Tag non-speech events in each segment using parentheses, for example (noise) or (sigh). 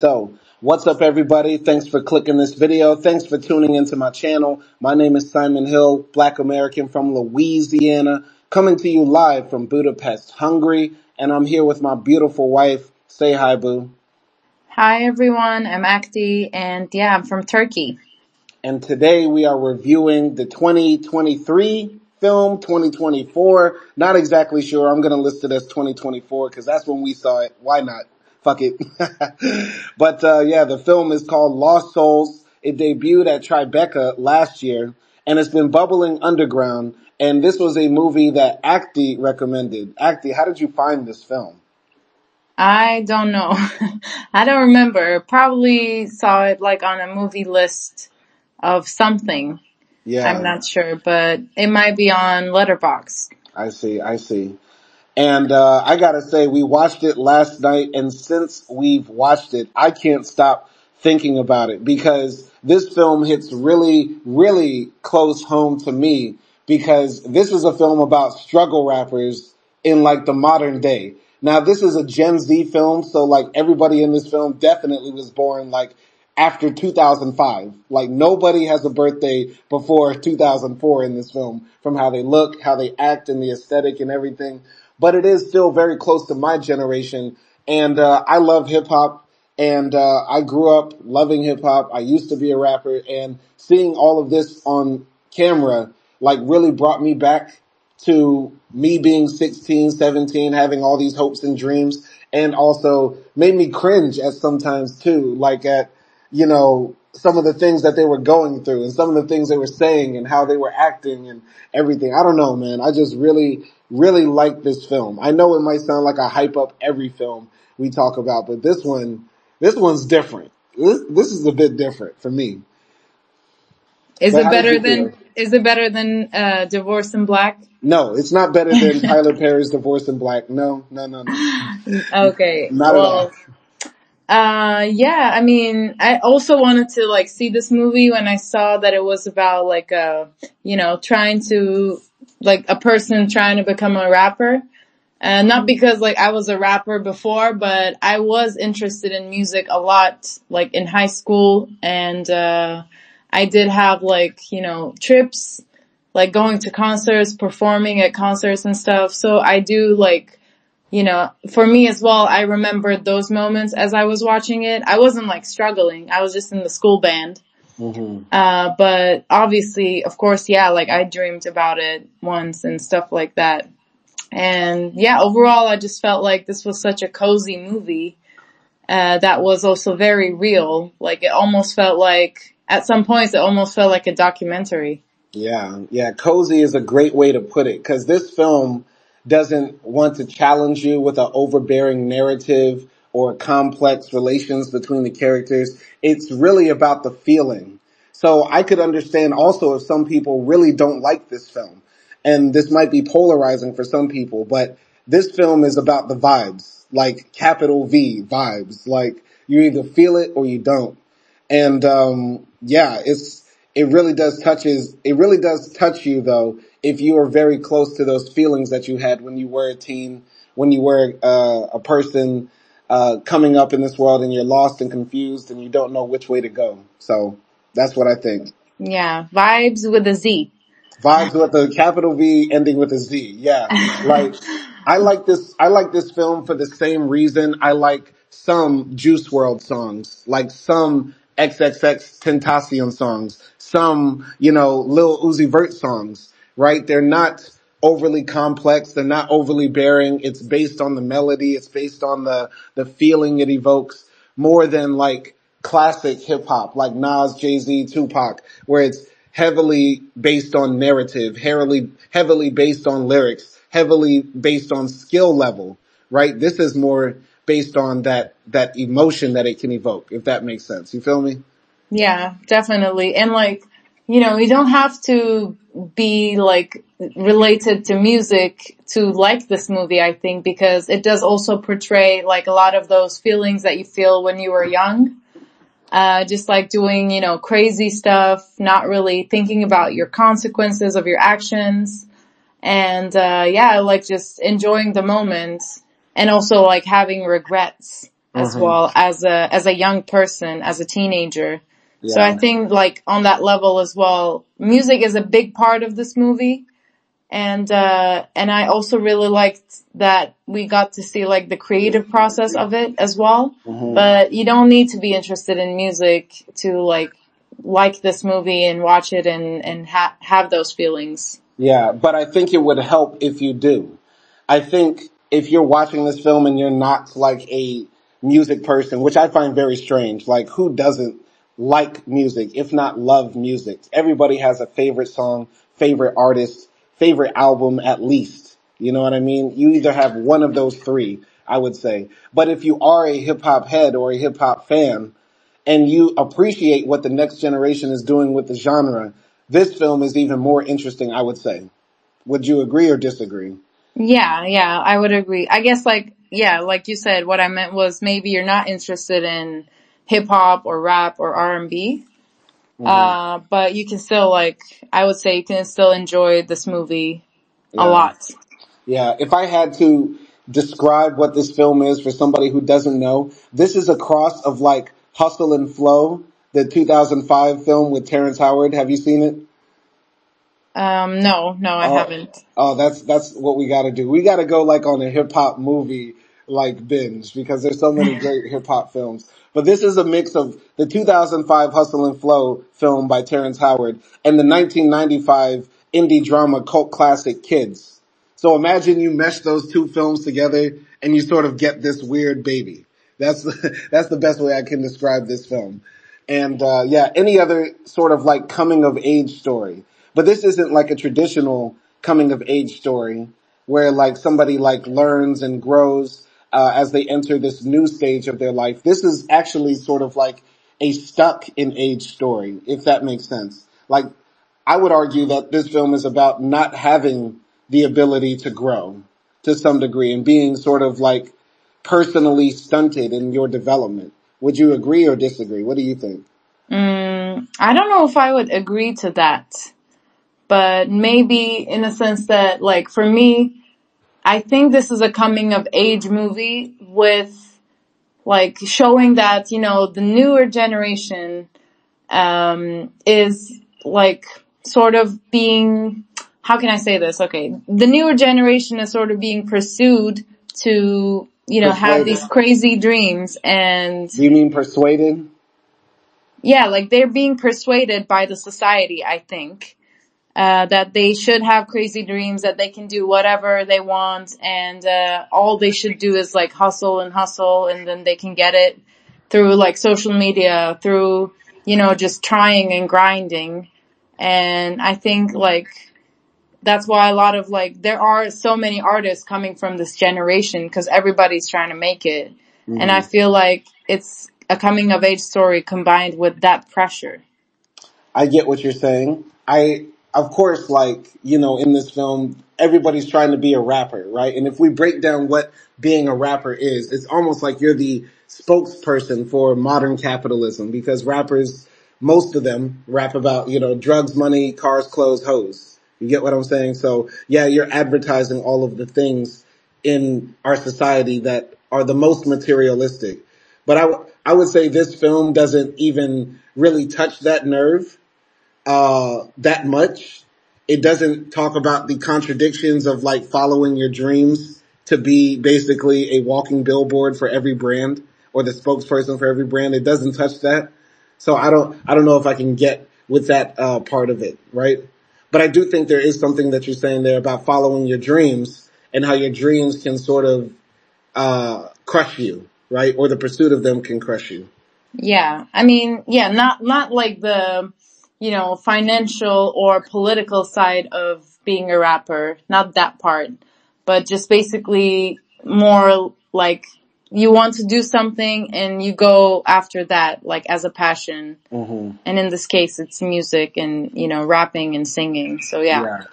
So, what's up everybody? Thanks for clicking this video. Thanks for tuning into my channel. My name is Simon Hill, Black American from Louisiana, coming to you live from Budapest, Hungary. And I'm here with my beautiful wife. Say hi, boo. Hi everyone, I'm Akdi and yeah, I'm from Turkey. And today we are reviewing the 2023 film, 2024. Not exactly sure. I'm going to list it as 2024 because that's when we saw it. Why not? Fuck it. (laughs) but uh, yeah, the film is called Lost Soulz. It debuted at Tribeca last year, and it's been bubbling underground. And this was a movie that Akdi recommended. Akdi, how did you find this film? I don't know. (laughs) I don't remember. Probably saw it like on a movie list of something. Yeah. I'm not sure, but it might be on Letterboxd. I see. I see. And uh, I gotta say, we watched it last night, and since we've watched it, I can't stop thinking about it because this film hits really, really close home to me because this is a film about struggle rappers in like the modern day. Now this is a Gen Z film, so like everybody in this film definitely was born like after 2005. Like nobody has a birthday before 2004 in this film from how they look, how they act and the aesthetic and everything but it is still very close to my generation. And uh, I love hip hop, and uh, I grew up loving hip hop. I used to be a rapper, and seeing all of this on camera like really brought me back to me being 16, 17, having all these hopes and dreams, and also made me cringe at sometimes too, like at you know some of the things that they were going through and some of the things they were saying and how they were acting and everything. I don't know, man. I just really really like this film. I know it might sound like I hype up every film we talk about, but this one, this one's different. This, this is a bit different for me. Is but it better than, feel? is it better than, uh, Divorce in Black? No, it's not better than (laughs) Tyler Perry's Divorce in Black. No, no, no, no. okay. Not well, at all. Uh, yeah, I mean, I also wanted to like see this movie when I saw that it was about like, uh, you know, trying to like a person trying to become a rapper. And not because like I was a rapper before, but I was interested in music a lot, like in high school. And, uh, I did have like, you know, trips, like going to concerts, performing at concerts and stuff. So I do like, you know, for me as well, I remembered those moments as I was watching it. I wasn't like struggling. I was just in the school band. Mm-hmm. Uh, but obviously, of course, yeah, like I dreamed about it once and stuff like that. And yeah, overall, I just felt like this was such a cozy movie, uh, that was also very real. Like it almost felt like, at some points, it almost felt like a documentary. Yeah, yeah, cozy is a great way to put it because this film doesn't want to challenge you with an overbearing narrative or complex relations between the characters. It's really about the feeling. So I could understand also if some people really don't like this film. And this might be polarizing for some people, but this film is about the vibes, like capital V vibes. Like you either feel it or you don't. And um yeah, it's it really does touches it really does touch you though if you are very close to those feelings that you had when you were a teen, when you were uh, a person uh, coming up in this world and you're lost and confused and you don't know which way to go. So that's what I think. Yeah, vibes with a Z. Vibes with a capital V ending with a Z. Yeah, (laughs) like I like this. I like this film for the same reason I like some Juice WRLD songs, like some XXXTentacion songs, some you know Lil Uzi Vert songs. Right? They're not overly complex. They're not overly bearing. It's based on the melody. It's based on the, the feeling it evokes more than like classic hip hop like Nas, Jay-Z, Tupac, where it's heavily based on narrative, heavily, heavily based on lyrics, heavily based on skill level, right? This is more based on that, that emotion that it can evoke, if that makes sense. You feel me? Yeah, definitely. And like, you know, you don't have to be like related to music to like this movie, I think, because it does also portray like a lot of those feelings that you feel when you were young. Uh, just like doing, you know, crazy stuff, not really thinking about your consequences of your actions. And, uh, yeah, like just enjoying the moment and also like having regrets as mm-hmm. well as a as a young person, as a teenager. Yeah. So I think like on that level as well, music is a big part of this movie. And, uh, and I also really liked that we got to see like the creative process of it as well. Mm-hmm. But you don't need to be interested in music to like like this movie and watch it and, and ha- have those feelings. Yeah, but I think it would help if you do. I think if you're watching this film and you're not like a music person, which I find very strange, like who doesn't like music, if not love music? Everybody has a favorite song, favorite artist, favorite album at least. You know what I mean? You either have one of those three, I would say. But if you are a hip hop head or a hip hop fan, and you appreciate what the next generation is doing with the genre, this film is even more interesting, I would say. Would you agree or disagree? Yeah, yeah, I would agree. I guess like, yeah, like you said, what I meant was maybe you're not interested in hip hop or rap or R&B. Mm-hmm. Uh, but you can still like, I would say you can still enjoy this movie yeah. a lot. Yeah, if I had to describe what this film is for somebody who doesn't know, this is a cross of like Hustle and Flow, the 2005 film with Terrence Howard. Have you seen it? Um, no, no, I oh, haven't. Oh, that's, that's what we gotta do. We gotta go like on a hip hop movie like binge because there's so many (laughs) great hip hop films. But this is a mix of the 2005 Hustle and Flow film by Terrence Howard and the 1995 indie drama cult classic Kids. So imagine you mesh those two films together and you sort of get this weird baby. That's (laughs) that's the best way I can describe this film. And uh, yeah, any other sort of like coming of age story, but this isn't like a traditional coming of age story where like somebody like learns and grows uh, as they enter this new stage of their life. This is actually sort of like a stuck in age story, if that makes sense. Like I would argue that this film is about not having the ability to grow to some degree and being sort of like personally stunted in your development. Would you agree or disagree? What do you think? Mm, I don't know if I would agree to that, but maybe in a sense that like for me, I think this is a coming of age movie with like showing that, you know, the newer generation, um, is like sort of being, how can I say this? Okay. The newer generation is sort of being pursued to you know, persuaded. have these crazy dreams and. You mean persuaded? Yeah, like they're being persuaded by the society, I think. Uh, that they should have crazy dreams, that they can do whatever they want, and uh, all they should do is like hustle and hustle, and then they can get it through like social media, through you know just trying and grinding. And I think like that's why a lot of like there are so many artists coming from this generation because everybody's trying to make it mm-hmm. and i feel like it's a coming of age story combined with that pressure i get what you're saying i of course like you know in this film everybody's trying to be a rapper right and if we break down what being a rapper is it's almost like you're the spokesperson for modern capitalism because rappers most of them rap about you know drugs money cars clothes hoes you get what I'm saying? So yeah, you're advertising all of the things in our society that are the most materialistic. But I, w- I would say this film doesn't even really touch that nerve, uh, that much. It doesn't talk about the contradictions of like following your dreams to be basically a walking billboard for every brand or the spokesperson for every brand. It doesn't touch that. So I don't, I don't know if I can get with that, uh, part of it, right? But I do think there is something that you're saying there about following your dreams and how your dreams can sort of, uh, crush you, right? Or the pursuit of them can crush you. Yeah. I mean, yeah, not, not like the, you know, financial or political side of being a rapper, not that part, but just basically more like you want to do something and you go after that like as a passion. Mm-hmm. and in this case it's music and you know rapping and singing. So yeah. yeah.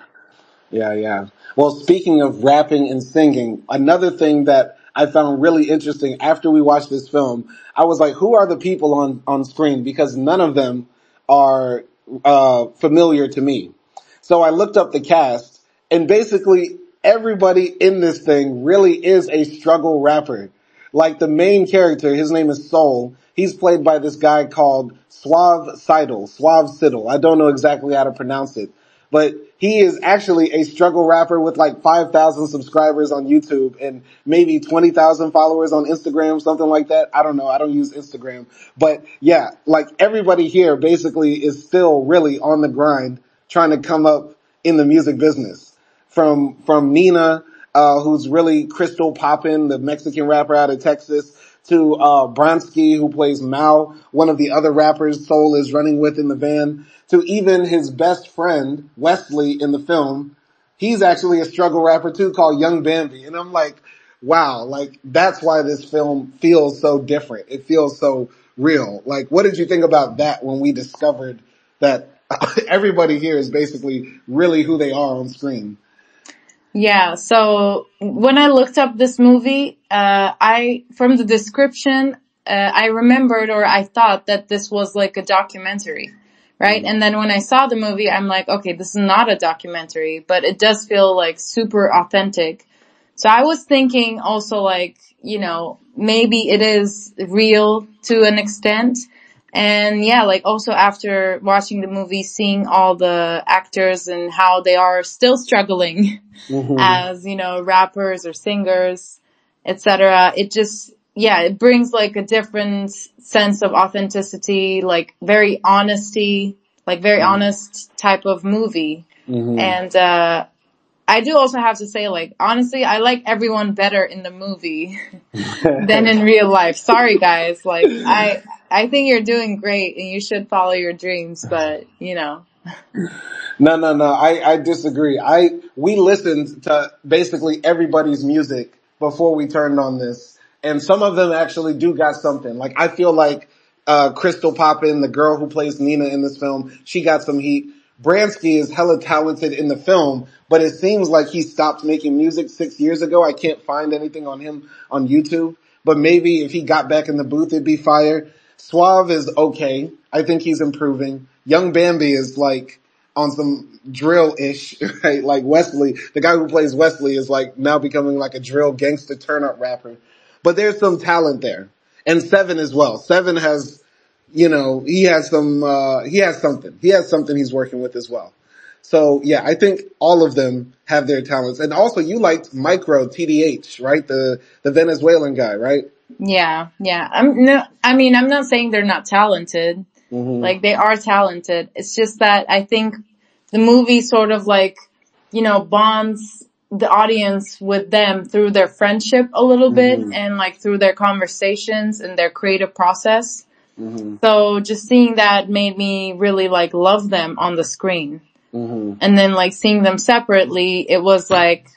Yeah yeah. Well speaking of rapping and singing another thing that i found really interesting after we watched this film i was like who are the people on on screen? Because none of them are uh familiar to me so i looked up the cast and basically everybody in this thing really is a struggle rapper like the main character, his name is Soul. He's played by this guy called Suave Sidle, Suave Siddle. I don't know exactly how to pronounce it, but he is actually a struggle rapper with like 5,000 subscribers on YouTube and maybe 20,000 followers on Instagram, something like that. I don't know. I don't use Instagram, but yeah, like everybody here basically is still really on the grind trying to come up in the music business from, from Nina, uh, who's really Crystal Poppin, the Mexican rapper out of Texas, to uh, who plays Mao, one of the other rappers Soul is running with in the van, to even his best friend, Wesley, in the film. He's actually a struggle rapper too called Young Bambi. And I'm like, wow, like that's why this film feels so different. It feels so real. Like, what did you think about that when we discovered that (laughs) everybody here is basically really who they are on screen? Yeah, so when I looked up this movie, uh, I, from the description, uh, I remembered or I thought that this was like a documentary, right? And then when I saw the movie, I'm like, okay, this is not a documentary, but it does feel like super authentic. So I was thinking also like, you know, maybe it is real to an extent, and yeah, like also after watching the movie, seeing all the actors and how they are still struggling (laughs) mm-hmm. as, you know, rappers or singers, etc. It just, yeah, it brings like a different sense of authenticity, like very honesty, like very mm-hmm. honest type of movie. Mm-hmm. And, uh, I do also have to say, like, honestly, I like everyone better in the movie (laughs) than in real life. Sorry guys, like, I, I think you're doing great and you should follow your dreams, but you know. no, no, no. I, I disagree. I, we listened to basically everybody's music before we turned on this and some of them actually do got something. Like I feel like, uh, Crystal Poppin, the girl who plays Nina in this film, she got some heat. Bransky is hella talented in the film, but it seems like he stopped making music six years ago. I can't find anything on him on YouTube, but maybe if he got back in the booth, it'd be fire. Suave is okay. I think he's improving. Young Bambi is like on some drill-ish, (laughs) right? Like Wesley, the guy who plays Wesley is like now becoming like a drill gangster turn-up rapper. But there's some talent there. And Seven as well. Seven has, you know, he has some, uh, he has something. He has something he's working with as well. So yeah, I think all of them have their talents. And also you liked Micro TDH, right? The, the Venezuelan guy, right? Yeah, yeah. I'm no, I mean, I'm not saying they're not talented. Mm-hmm. Like they are talented. It's just that I think the movie sort of like, you know, bonds the audience with them through their friendship a little mm-hmm. bit and like through their conversations and their creative process. Mm-hmm. So just seeing that made me really like love them on the screen. Mm-hmm. And then like seeing them separately, it was like,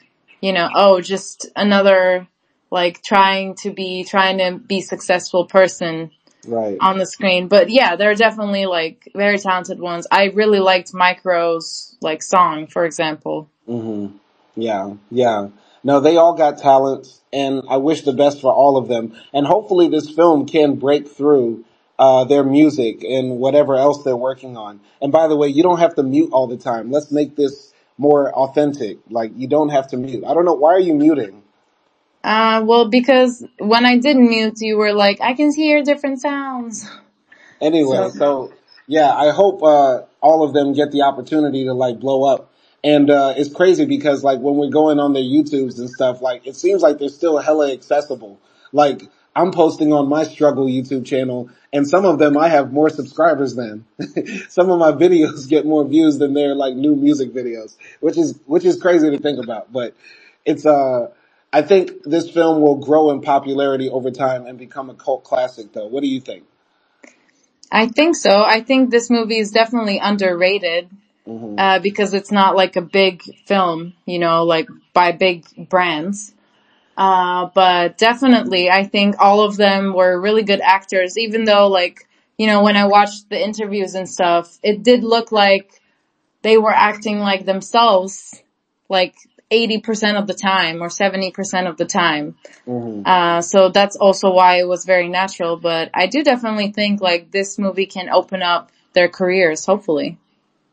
you know, oh, just another like trying to be trying to be successful person right on the screen but yeah there are definitely like very talented ones i really liked micro's like song for example mhm yeah yeah no they all got talents and i wish the best for all of them and hopefully this film can break through uh, their music and whatever else they're working on. And by the way, you don't have to mute all the time. Let's make this more authentic. Like you don't have to mute. I don't know. Why are you muting? Uh, well, because when I did mute, you were like, I can hear different sounds. Anyway, so, so yeah, I hope, uh, all of them get the opportunity to like blow up. And, uh, it's crazy because like when we're going on their YouTubes and stuff, like it seems like they're still hella accessible. Like I'm posting on my struggle YouTube channel and some of them I have more subscribers than. (laughs) some of my videos get more views than their like new music videos, which is, which is crazy to think about, but it's, uh, I think this film will grow in popularity over time and become a cult classic though. What do you think? I think so. I think this movie is definitely underrated. Mm-hmm. Uh, because it's not like a big film, you know, like by big brands. Uh, but definitely, I think all of them were really good actors, even though like, you know, when I watched the interviews and stuff, it did look like they were acting like themselves, like 80% of the time or 70% of the time. Mm-hmm. Uh, so that's also why it was very natural, but I do definitely think like this movie can open up their careers, hopefully.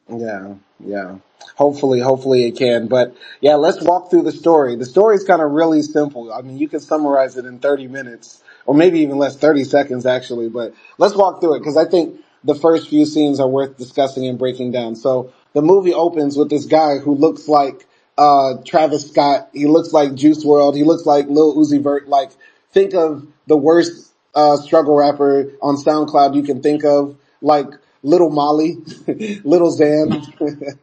Yeah, yeah. Hopefully, hopefully it can. But yeah, let's walk through the story. The story is kind of really simple. I mean, you can summarize it in 30 minutes or maybe even less, 30 seconds actually, but let's walk through it because I think the first few scenes are worth discussing and breaking down. So the movie opens with this guy who looks like, uh, Travis Scott. He looks like Juice WRLD. He looks like Lil Uzi Vert. Like, think of the worst, uh, struggle rapper on SoundCloud you can think of. Like, Little Molly, (laughs) Little Xan,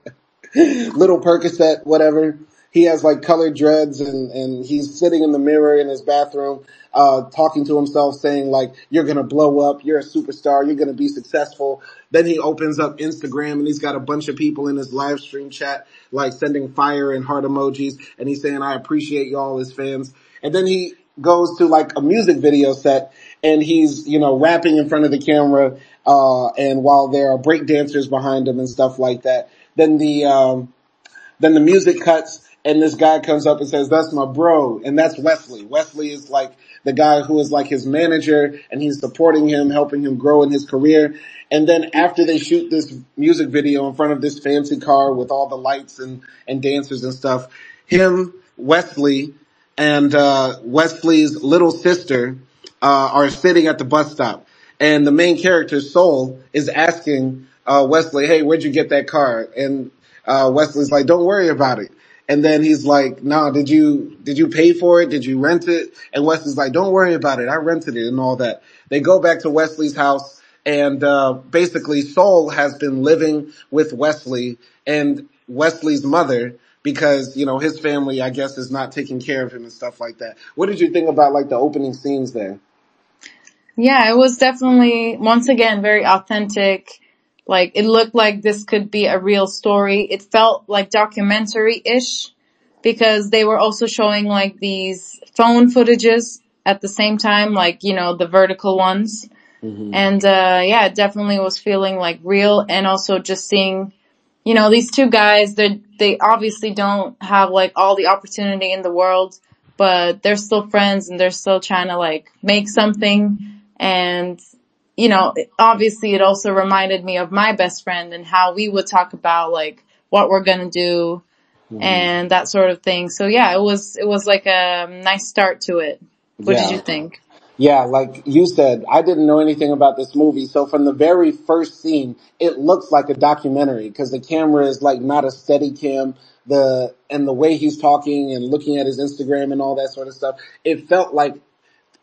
(laughs) Little Percocet, whatever. He has like colored dreads and, and he's sitting in the mirror in his bathroom, uh, talking to himself saying like, you're going to blow up. You're a superstar. You're going to be successful. Then he opens up Instagram and he's got a bunch of people in his live stream chat, like sending fire and heart emojis. And he's saying, I appreciate y'all as fans. And then he goes to like a music video set and he's, you know, rapping in front of the camera, uh, and while there are break dancers behind him and stuff like that, then the, um, then the music cuts and this guy comes up and says, that's my bro. And that's Wesley. Wesley is like the guy who is like his manager and he's supporting him, helping him grow in his career. And then after they shoot this music video in front of this fancy car with all the lights and, and dancers and stuff, him, Wesley, and, uh, Wesley's little sister, uh, are sitting at the bus stop and the main character, Soul, is asking, uh, Wesley, hey, where'd you get that car? And, uh, Wesley's like, don't worry about it. And then he's like, nah, did you, did you pay for it? Did you rent it? And Wesley's like, don't worry about it. I rented it and all that. They go back to Wesley's house and, uh, basically Soul has been living with Wesley and Wesley's mother because, you know, his family, I guess, is not taking care of him and stuff like that. What did you think about like the opening scenes there? Yeah, it was definitely, once again, very authentic. Like, it looked like this could be a real story. It felt like documentary-ish because they were also showing like these phone footages at the same time, like, you know, the vertical ones. Mm-hmm. And, uh, yeah, it definitely was feeling like real and also just seeing, you know, these two guys, they they obviously don't have like all the opportunity in the world, but they're still friends and they're still trying to like make something and, you know, obviously it also reminded me of my best friend and how we would talk about like what we're going to do mm. and that sort of thing. So yeah, it was, it was like a nice start to it. What yeah. did you think? Yeah, like you said, I didn't know anything about this movie. So from the very first scene, it looks like a documentary because the camera is like not a steady cam. The, and the way he's talking and looking at his Instagram and all that sort of stuff, it felt like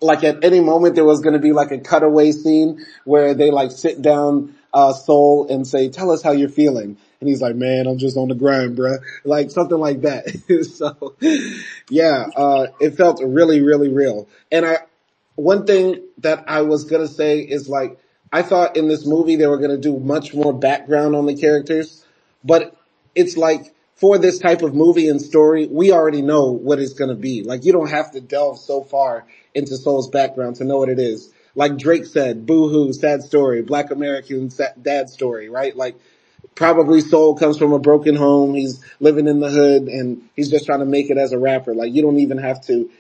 like at any moment there was going to be like a cutaway scene where they like sit down uh soul and say tell us how you're feeling. And he's like man i'm just on the grind bruh. Like something like that. (laughs) So yeah uh it felt really really real. And i one thing that i was gonna say is like i thought in this movie they were gonna do much more background on the characters but it's like for this type of movie and story, we already know what it's gonna be. Like you don't have to delve so far into Soul's background to know what it is. Like Drake said, boo-hoo, sad story, black American dad story, right? Like probably Soul comes from a broken home. He's living in the hood and he's just trying to make it as a rapper. Like you don't even have to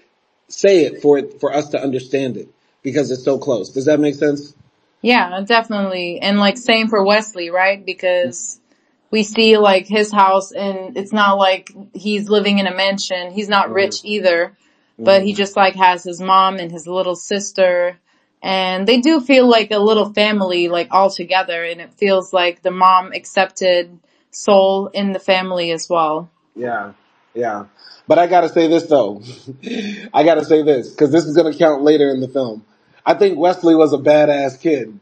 say it for it, for us to understand it because it's so close. Does that make sense? Yeah, definitely. And like same for Wesley, right? Because we see like his house and it's not like he's living in a mansion. He's not mm-hmm. rich either, but he mm-hmm. just like has his mom and his little sister and they do feel like a little family like all together and it feels like the mom accepted soul in the family as well. Yeah. Yeah. But I gotta say this though. (laughs) I gotta say this because this is gonna count later in the film. I think Wesley was a badass kid.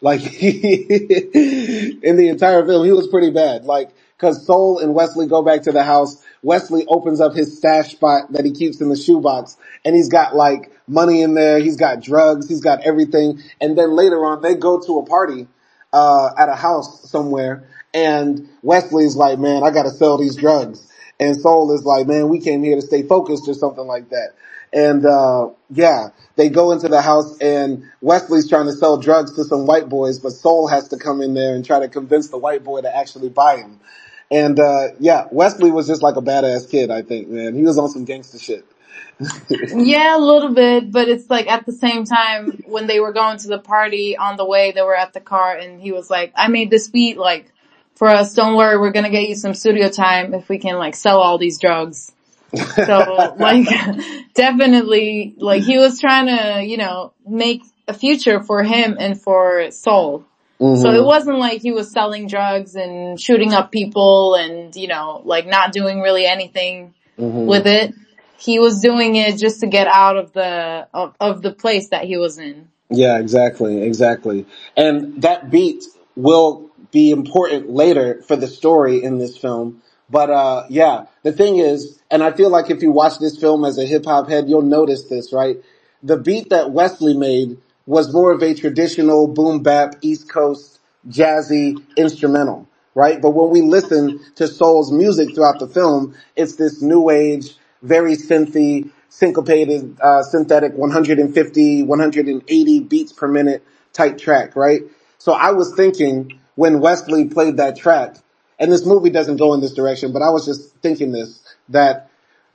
Like (laughs) in the entire film, he was pretty bad. Like, cause Soul and Wesley go back to the house. Wesley opens up his stash spot that he keeps in the shoebox and he's got like money in there. He's got drugs. He's got everything. And then later on, they go to a party, uh, at a house somewhere and Wesley's like, man, I gotta sell these drugs. And Soul is like, man, we came here to stay focused or something like that. And, uh, yeah, they go into the house and Wesley's trying to sell drugs to some white boys, but Soul has to come in there and try to convince the white boy to actually buy him. And, uh, yeah, Wesley was just like a badass kid, I think, man. He was on some gangster shit. (laughs) yeah, a little bit, but it's like at the same time when they were going to the party on the way, they were at the car and he was like, I made this beat like for us, don't worry, we're gonna get you some studio time if we can like sell all these drugs. So (laughs) like (laughs) definitely like he was trying to, you know, make a future for him and for Soul. Mm-hmm. So it wasn't like he was selling drugs and shooting up people and, you know, like not doing really anything mm-hmm. with it. He was doing it just to get out of the, of, of the place that he was in. Yeah, exactly, exactly. And that beat will be important later for the story in this film. But uh yeah, the thing is, and I feel like if you watch this film as a hip hop head, you'll notice this, right? The beat that Wesley made was more of a traditional boom bap East Coast jazzy instrumental, right? But when we listen to Soul's music throughout the film, it's this new age, very synthy, syncopated, uh, synthetic 150, 180 beats per minute type track, right? So I was thinking when Wesley played that track, and this movie doesn't go in this direction, but I was just thinking this, that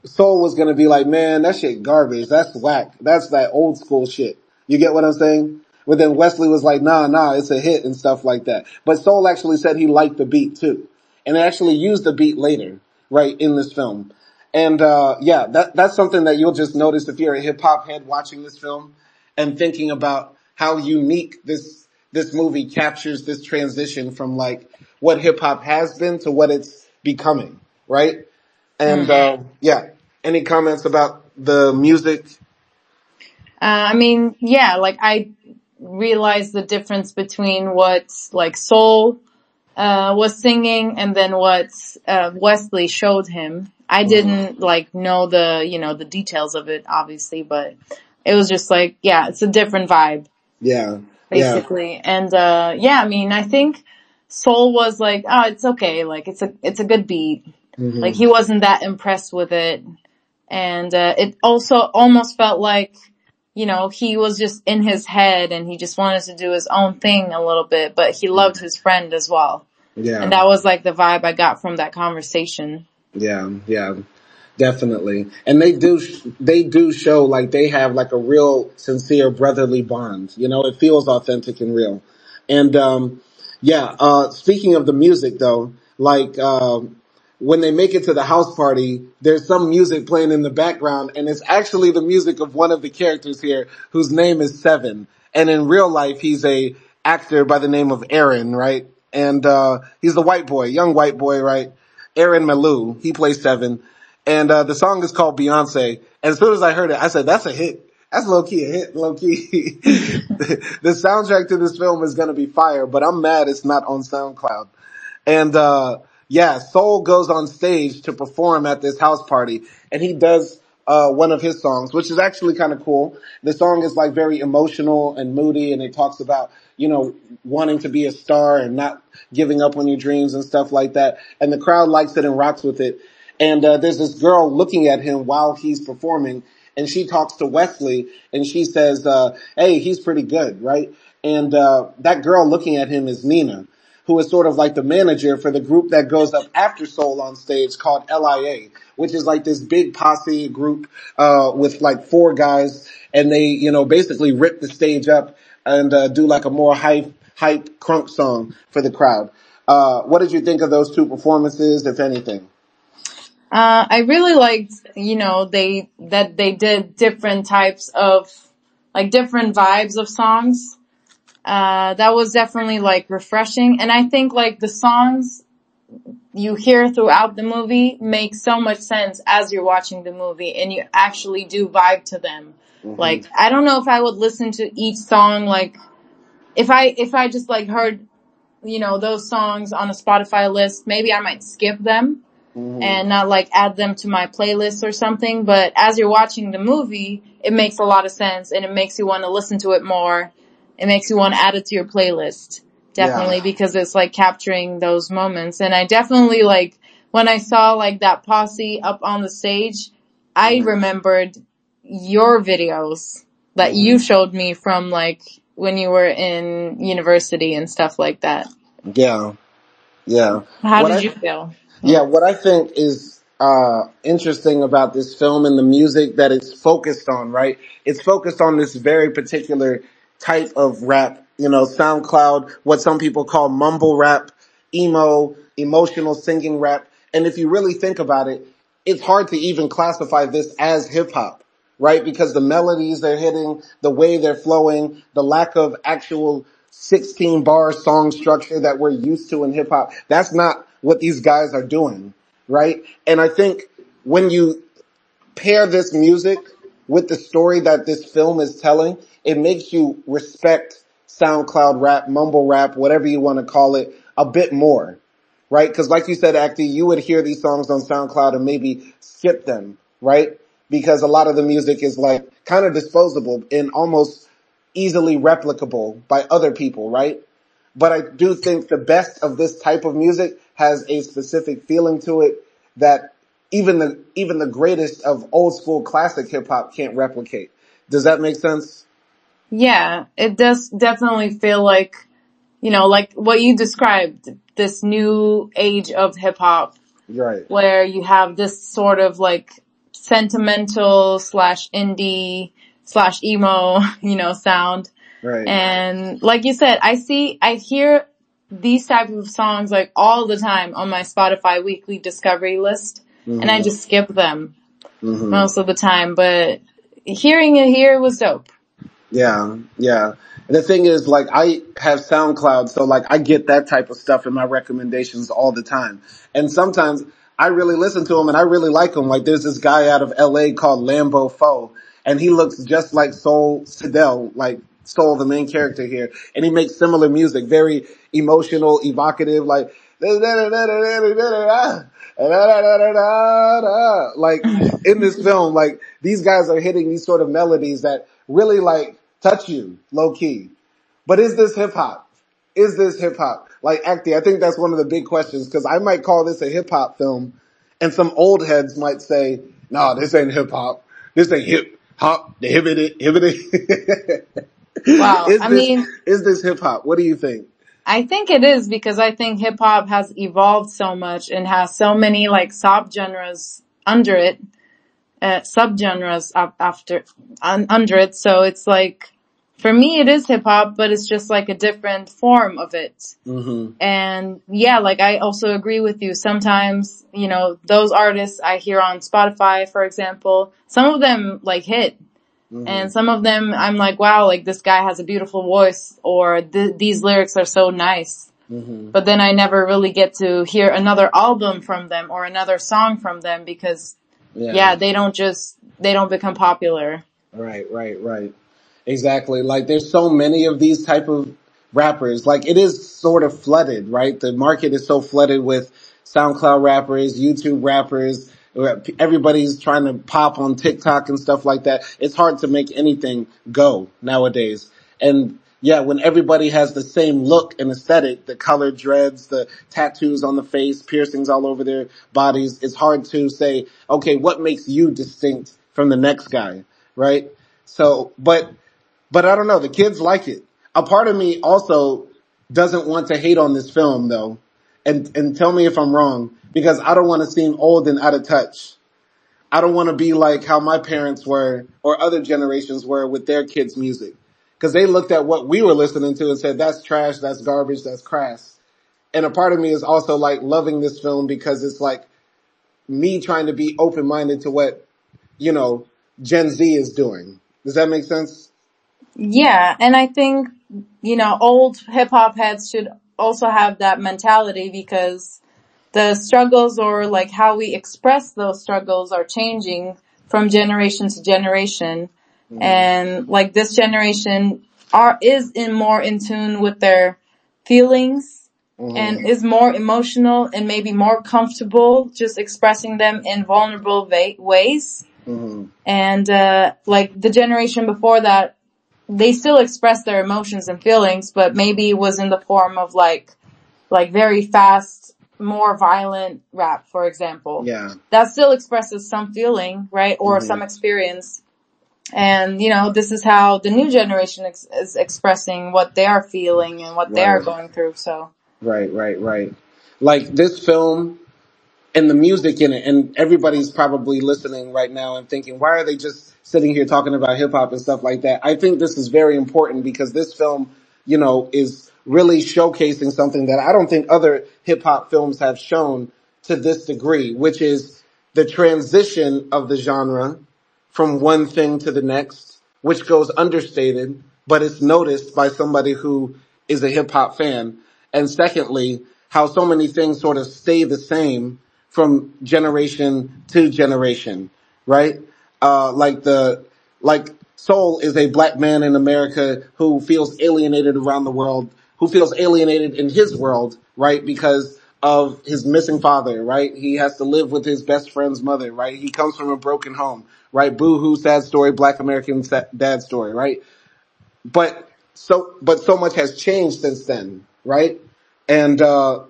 Soul was gonna be like, man, that shit garbage. That's whack. That's that old school shit. You get what I'm saying? But then Wesley was like, nah, nah, it's a hit and stuff like that. But Soul actually said he liked the beat too. And they actually used the beat later, right, in this film. And, uh, yeah, that, that's something that you'll just notice if you're a hip hop head watching this film and thinking about how unique this, this movie captures this transition from like what hip hop has been to what it's becoming, right? And, mm-hmm. uh, yeah, any comments about the music uh, I mean, yeah, like I realized the difference between what like Soul uh, was singing and then what uh, Wesley showed him. I mm-hmm. didn't like know the you know the details of it obviously, but it was just like yeah, it's a different vibe. Yeah, basically, yeah. and uh, yeah, I mean, I think Soul was like, oh, it's okay, like it's a it's a good beat. Mm-hmm. Like he wasn't that impressed with it, and uh, it also almost felt like you know, he was just in his head and he just wanted to do his own thing a little bit, but he loved his friend as well. Yeah. And that was like the vibe I got from that conversation. Yeah, yeah, definitely. And they do, they do show like they have like a real sincere brotherly bond. You know, it feels authentic and real. And, um, yeah, uh, speaking of the music though, like, um, when they make it to the house party, there's some music playing in the background and it's actually the music of one of the characters here whose name is Seven. And in real life, he's a actor by the name of Aaron, right? And, uh, he's the white boy, young white boy, right? Aaron Malou, he plays Seven. And, uh, the song is called Beyonce. And as soon as I heard it, I said, that's a hit. That's low key a hit, low key. (laughs) the soundtrack to this film is gonna be fire, but I'm mad it's not on SoundCloud. And, uh, yeah, Soul goes on stage to perform at this house party and he does uh, one of his songs, which is actually kind of cool. The song is like very emotional and moody and it talks about, you know, wanting to be a star and not giving up on your dreams and stuff like that. And the crowd likes it and rocks with it. And uh, there's this girl looking at him while he's performing and she talks to Wesley and she says, uh, hey, he's pretty good, right? And uh, that girl looking at him is Nina who is sort of like the manager for the group that goes up after Soul on stage called LIA, which is like this big posse group, uh, with like four guys and they, you know, basically rip the stage up and, uh, do like a more hype, hype crunk song for the crowd. Uh, what did you think of those two performances, if anything? Uh, I really liked, you know, they, that they did different types of, like different vibes of songs. Uh, that was definitely like refreshing. And I think like the songs you hear throughout the movie make so much sense as you're watching the movie and you actually do vibe to them. Mm-hmm. Like, I don't know if I would listen to each song like, if I, if I just like heard, you know, those songs on a Spotify list, maybe I might skip them. Mm-hmm. and not like add them to my playlist or something. But as you're watching the movie, it makes a lot of sense and it makes you want to listen to it more it makes you want to add it to your playlist. Definitely yeah. because it's like capturing those moments. And I definitely like, when I saw like that posse up on the stage, I mm-hmm. remembered your videos that you mm-hmm. showed me from like when you were in university and stuff like that. Yeah. Yeah. How what did I, you feel? Yeah, what I think is uh interesting about this film and the music that it's focused on, right? It's focused on this very particular type of rap, you know, SoundCloud, what some people call mumble rap. emo, emotional singing rap. And if you really think about it, it's hard to even classify this as hip hop, right? Because the melodies they're hitting, the way they're flowing, the lack of actual 16 bar song structure that we're used to in hip hop, that's not what these guys are doing, right? And I think when you pair this music with the story that this film is telling, it makes you respect SoundCloud rap, mumble rap, whatever you want to call it, a bit more, right? Cause like you said, Akdi, you would hear these songs on SoundCloud and maybe skip them, right? Because a lot of the music is like kind of disposable and almost easily replicable by other people, right? But I do think the best of this type of music has a specific feeling to it that even the, even the greatest of old school classic hip hop can't replicate. Does that make sense? Yeah, it does definitely feel like, you know, like what you described, this new age of hip hop. Right. Where you have this sort of like sentimental slash indie slash emo, (laughs) you know, sound. Right. And like you said, I see, I hear these type of songs like all the time on my Spotify weekly discovery list mm-hmm. and I just skip them mm-hmm. most of the time, but hearing it here was dope. Yeah, yeah. And the thing is, like, I have SoundCloud, so like, I get that type of stuff in my recommendations all the time. And sometimes I really listen to them and I really like them. Like, there's this guy out of LA called Lambo Foe, and he looks just like Soul Sidel, like Soul, the main character here, and he makes similar music, very emotional, evocative, like, like in this film, like these guys are hitting these sort of melodies that really like touch you low key. But is this hip hop? Is this hip hop? Like Akdi, I think that's one of the big questions because I might call this a hip hop film and some old heads might say, no, this ain't hip hop. This ain't hip hop. The hibbity, hibbity. (laughs) Wow. is I this, mean, is this hip hop? What do you think? I think it is because I think hip hop has evolved so much and has so many like sub genres under it, uh, subgenres after un, under it. So it's like for me, it is hip hop, but it's just like a different form of it. Mm-hmm. And yeah, like I also agree with you. Sometimes, you know, those artists I hear on Spotify, for example, some of them like hit Mm-hmm. And some of them, I'm like, wow, like this guy has a beautiful voice or th- these lyrics are so nice. Mm-hmm. But then I never really get to hear another album from them or another song from them because yeah, yeah they don't just, they don't become popular. Right, right, right. Exactly. Like there's so many of these type of rappers. Like it is sort of flooded, right? The market is so flooded with SoundCloud rappers, YouTube rappers, everybody's trying to pop on TikTok and stuff like that. It's hard to make anything go nowadays. And yeah, when everybody has the same look and aesthetic, the colored dreads, the tattoos on the face, piercings all over their bodies, it's hard to say, okay, what makes you distinct from the next guy, right? So, but, but I don't know, the kids like it. A part of me also doesn't want to hate on this film though, and, and tell me if I'm wrong because I don't want to seem old and out of touch. I don't want to be like how my parents were or other generations were with their kids' music. Cause they looked at what we were listening to and said, that's trash, that's garbage, that's crass. And a part of me is also like loving this film because it's like me trying to be open-minded to what, you know, Gen Z is doing. Does that make sense? Yeah. And I think, you know, old hip hop heads should also have that mentality because the struggles or like how we express those struggles are changing from generation to generation. Mm-hmm. And like this generation are, is in more in tune with their feelings mm-hmm. and is more emotional and maybe more comfortable just expressing them in vulnerable va- ways. Mm-hmm. And, uh, like the generation before that, they still express their emotions and feelings, but maybe it was in the form of like, like very fast more violent rap, for example. Yeah. That still expresses some feeling, right? Or mm-hmm. some experience. And, you know, this is how the new generation ex- is expressing what they are feeling and what right. they are going through, so. Right, right, right. Like this film and the music in it, and everybody's probably listening right now and thinking, why are they just sitting here talking about hip hop and stuff like that? I think this is very important because this film, you know, is really showcasing something that I don't think other hip hop films have shown to this degree, which is the transition of the genre from one thing to the next, which goes understated, but it's noticed by somebody who is a hip hop fan. And secondly, how so many things sort of stay the same from generation to generation, right? Uh, like the, like Soul is a black man in America who feels alienated around the world, who feels alienated in his world, right? Because of his missing father, right? He has to live with his best friend's mother, right? He comes from a broken home, right? Boo-hoo, sad story, black American dad story, right? But so, but so much has changed since then, right? And, uh,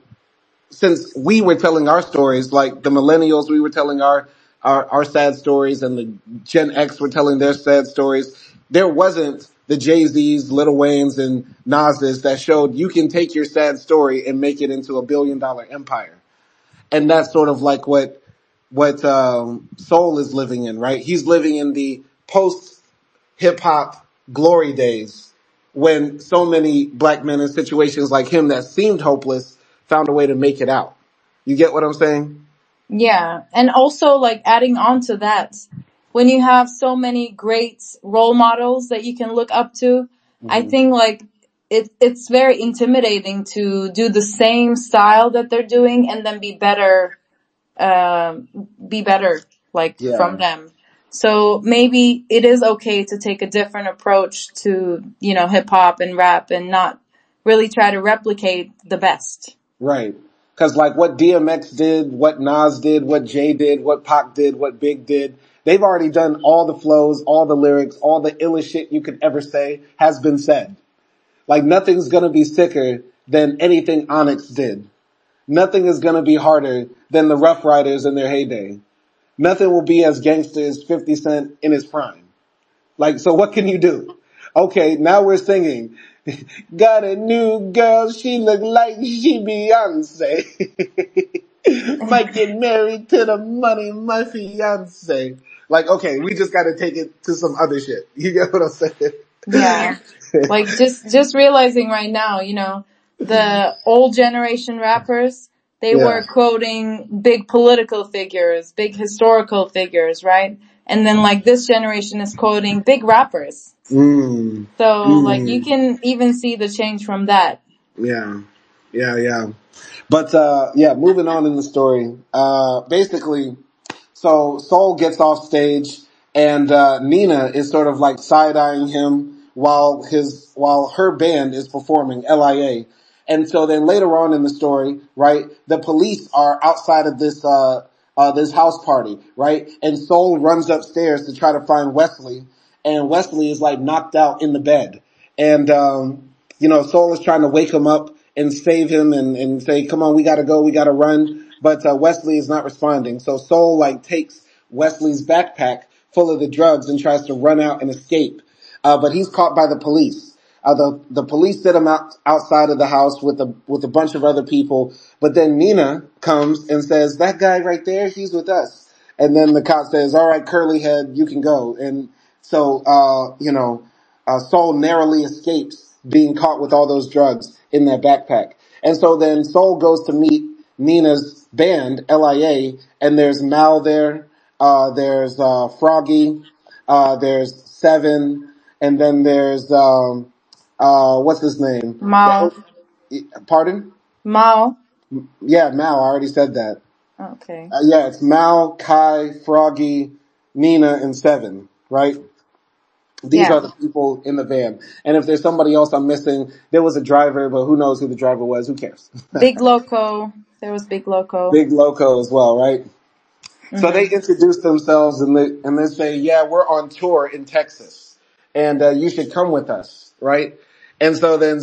since we were telling our stories, like the millennials, we were telling our, our, our sad stories and the Gen X were telling their sad stories. There wasn't the Jay-Z's, Lil Wayne's and Nas's that showed you can take your sad story and make it into a billion dollar empire. And that's sort of like what, what, um, Soul is living in, right? He's living in the post hip hop glory days when so many black men in situations like him that seemed hopeless found a way to make it out. You get what I'm saying? Yeah. And also like adding on to that, when you have so many great role models that you can look up to, mm-hmm. I think like it, it's very intimidating to do the same style that they're doing and then be better, uh, be better like yeah. from them. So maybe it is okay to take a different approach to, you know, hip hop and rap and not really try to replicate the best. Right. Cause like what DMX did, what Nas did, what Jay did, what Pac did, what Big did, they've already done all the flows, all the lyrics, all the illest shit you could ever say has been said. Like nothing's gonna be sicker than anything Onyx did. Nothing is gonna be harder than the Ruff Ryders in their heyday. Nothing will be as gangster as 50 Cent in his prime. Like, so what can you do? Okay, now we're singing. (laughs) Got a new girl, she look like she Beyonce. (laughs) Might get married to the money, my fiance. Like, okay, we just gotta take it to some other shit. (laughs) You get what I'm saying? Yeah. like just, just realizing right now, you know, the old generation rappers, they yeah. were quoting big political figures, big historical figures, right? And then like this generation is quoting big rappers. Mm. So mm. like you can even see the change from that. Yeah. Yeah, yeah. But uh yeah, moving on in the story. Uh basically so Soul gets off stage and uh Nina is sort of like side-eyeing him while his while her band is performing LIA. And so then later on in the story, right, the police are outside of this uh uh this house party, right? And Soul runs upstairs to try to find Wesley and Wesley is like knocked out in the bed. And, um, you know, Soul is trying to wake him up and save him and, and say, come on, we gotta go, we gotta run. But, uh, Wesley is not responding. So Soul like takes Wesley's backpack full of the drugs and tries to run out and escape. Uh, but he's caught by the police. Uh, the, the police set him out outside of the house with a, with a bunch of other people. But then Nina comes and says, that guy right there, he's with us. And then the cop says, all right, curly head, you can go. And so, uh, you know, uh, Soul narrowly escapes being caught with all those drugs in their backpack. And so then Soul goes to meet Nina's band, LIA, and there's Mal there, uh, there's, uh, Froggy, uh, there's Seven, and then there's, um, uh, what's his name? Mal. Pardon? Mal. Yeah, Mal, I already said that. Okay. Uh, yeah, it's Mal, Kai, Froggy, Nina, and Seven, right? These yeah. are the people in the van. And if there's somebody else I'm missing, there was a driver, but who knows who the driver was? Who cares? Big (laughs) Loco. There was Big Loco. Big Loco as well, right? Mm-hmm. So they introduce themselves and they, and they say, yeah, we're on tour in Texas and uh, you should come with us, right? And so then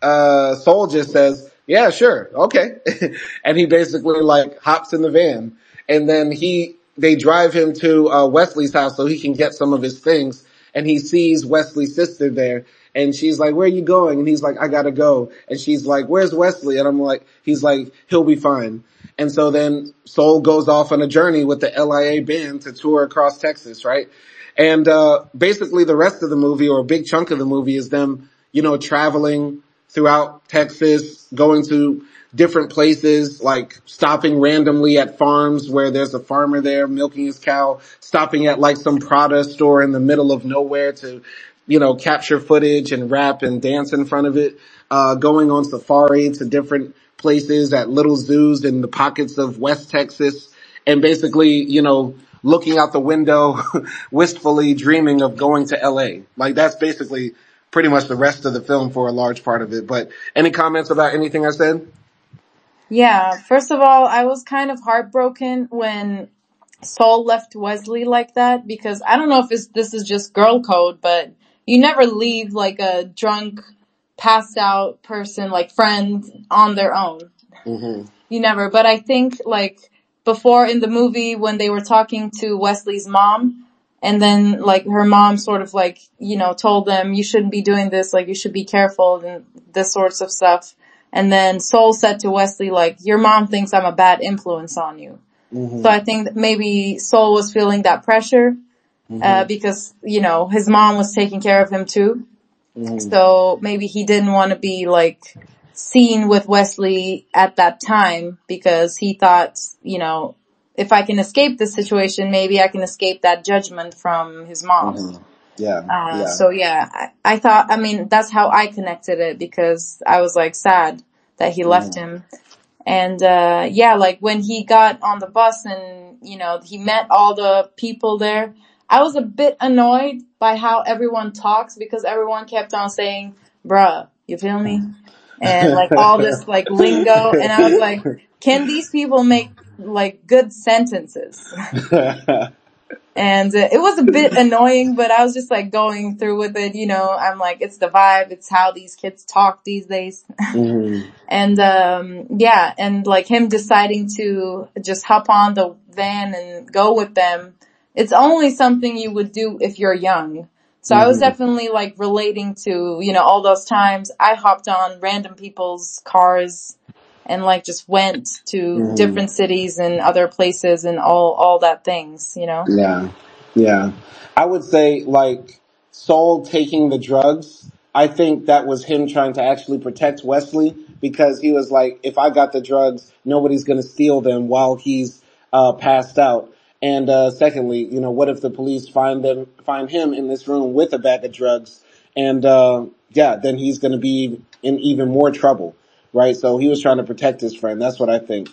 uh, Soul just says, yeah, sure, okay. (laughs) and he basically like hops in the van and then he, they drive him to uh, Wesley's house so he can get some of his things and he sees Wesley's sister there and she's like, where are you going? And he's like, I gotta go. And she's like, where's Wesley? And I'm like, he's like, he'll be fine. And so then Soul goes off on a journey with the LIA band to tour across Texas, right? And, uh, basically the rest of the movie or a big chunk of the movie is them, you know, traveling throughout Texas, going to different places, like stopping randomly at farms where there's a farmer there milking his cow, stopping at like some Prada store in the middle of nowhere to, you know, capture footage and rap and dance in front of it, uh, going on safari to different places at little zoos in the pockets of West Texas and basically, you know, looking out the window, (laughs) wistfully dreaming of going to LA. Like that's basically pretty much the rest of the film for a large part of it. But any comments about anything I said? Yeah, first of all, I was kind of heartbroken when Soul left Wesley like that because I don't know if this is just girl code, but you never leave like a drunk, passed out person, like friend on their own. Mm-hmm. You never, but I think like before in the movie when they were talking to Wesley's mom, and then like her mom sort of like, you know, told them you shouldn't be doing this, like you should be careful and this sorts of stuff. And then Soul said to Wesley, like, your mom thinks I'm a bad influence on you. Mm-hmm. So I think maybe Soul was feeling that pressure, mm-hmm. uh, because, you know, his mom was taking care of him too. Mm-hmm. So maybe he didn't want to be like seen with Wesley at that time because he thought, you know, if I can escape this situation, maybe I can escape that judgment from his mom. Mm-hmm. Yeah, uh, yeah. So yeah, I, I, thought, I mean, that's how I connected it because I was like sad that he left mm. him. And, uh, yeah, like when he got on the bus and, you know, he met all the people there, I was a bit annoyed by how everyone talks because everyone kept on saying, bruh, you feel me? And like all this like lingo. And I was like, can these people make like good sentences? (laughs) and uh, it was a bit annoying, but I was just like going through with it. You know, I'm like, it's the vibe. It's how these kids talk these days. Mm-hmm. (laughs) and, um, yeah, and like him deciding to just hop on the van and go with them. It's only something you would do if you're young. So mm-hmm. I was mm-hmm. definitely like relating to, you know, all those times I hopped on random people's cars and like just went to mm. different cities and other places and all all that things, you know. Yeah, yeah. I would say like Soul taking the drugs. I think that was him trying to actually protect Wesley because he was like, if I got the drugs, nobody's going to steal them while he's uh, passed out. And uh, secondly, you know, what if the police find them, find him in this room with a bag of drugs? And uh, yeah, then he's going to be in even more trouble right? So he was trying to protect his friend. That's what I think.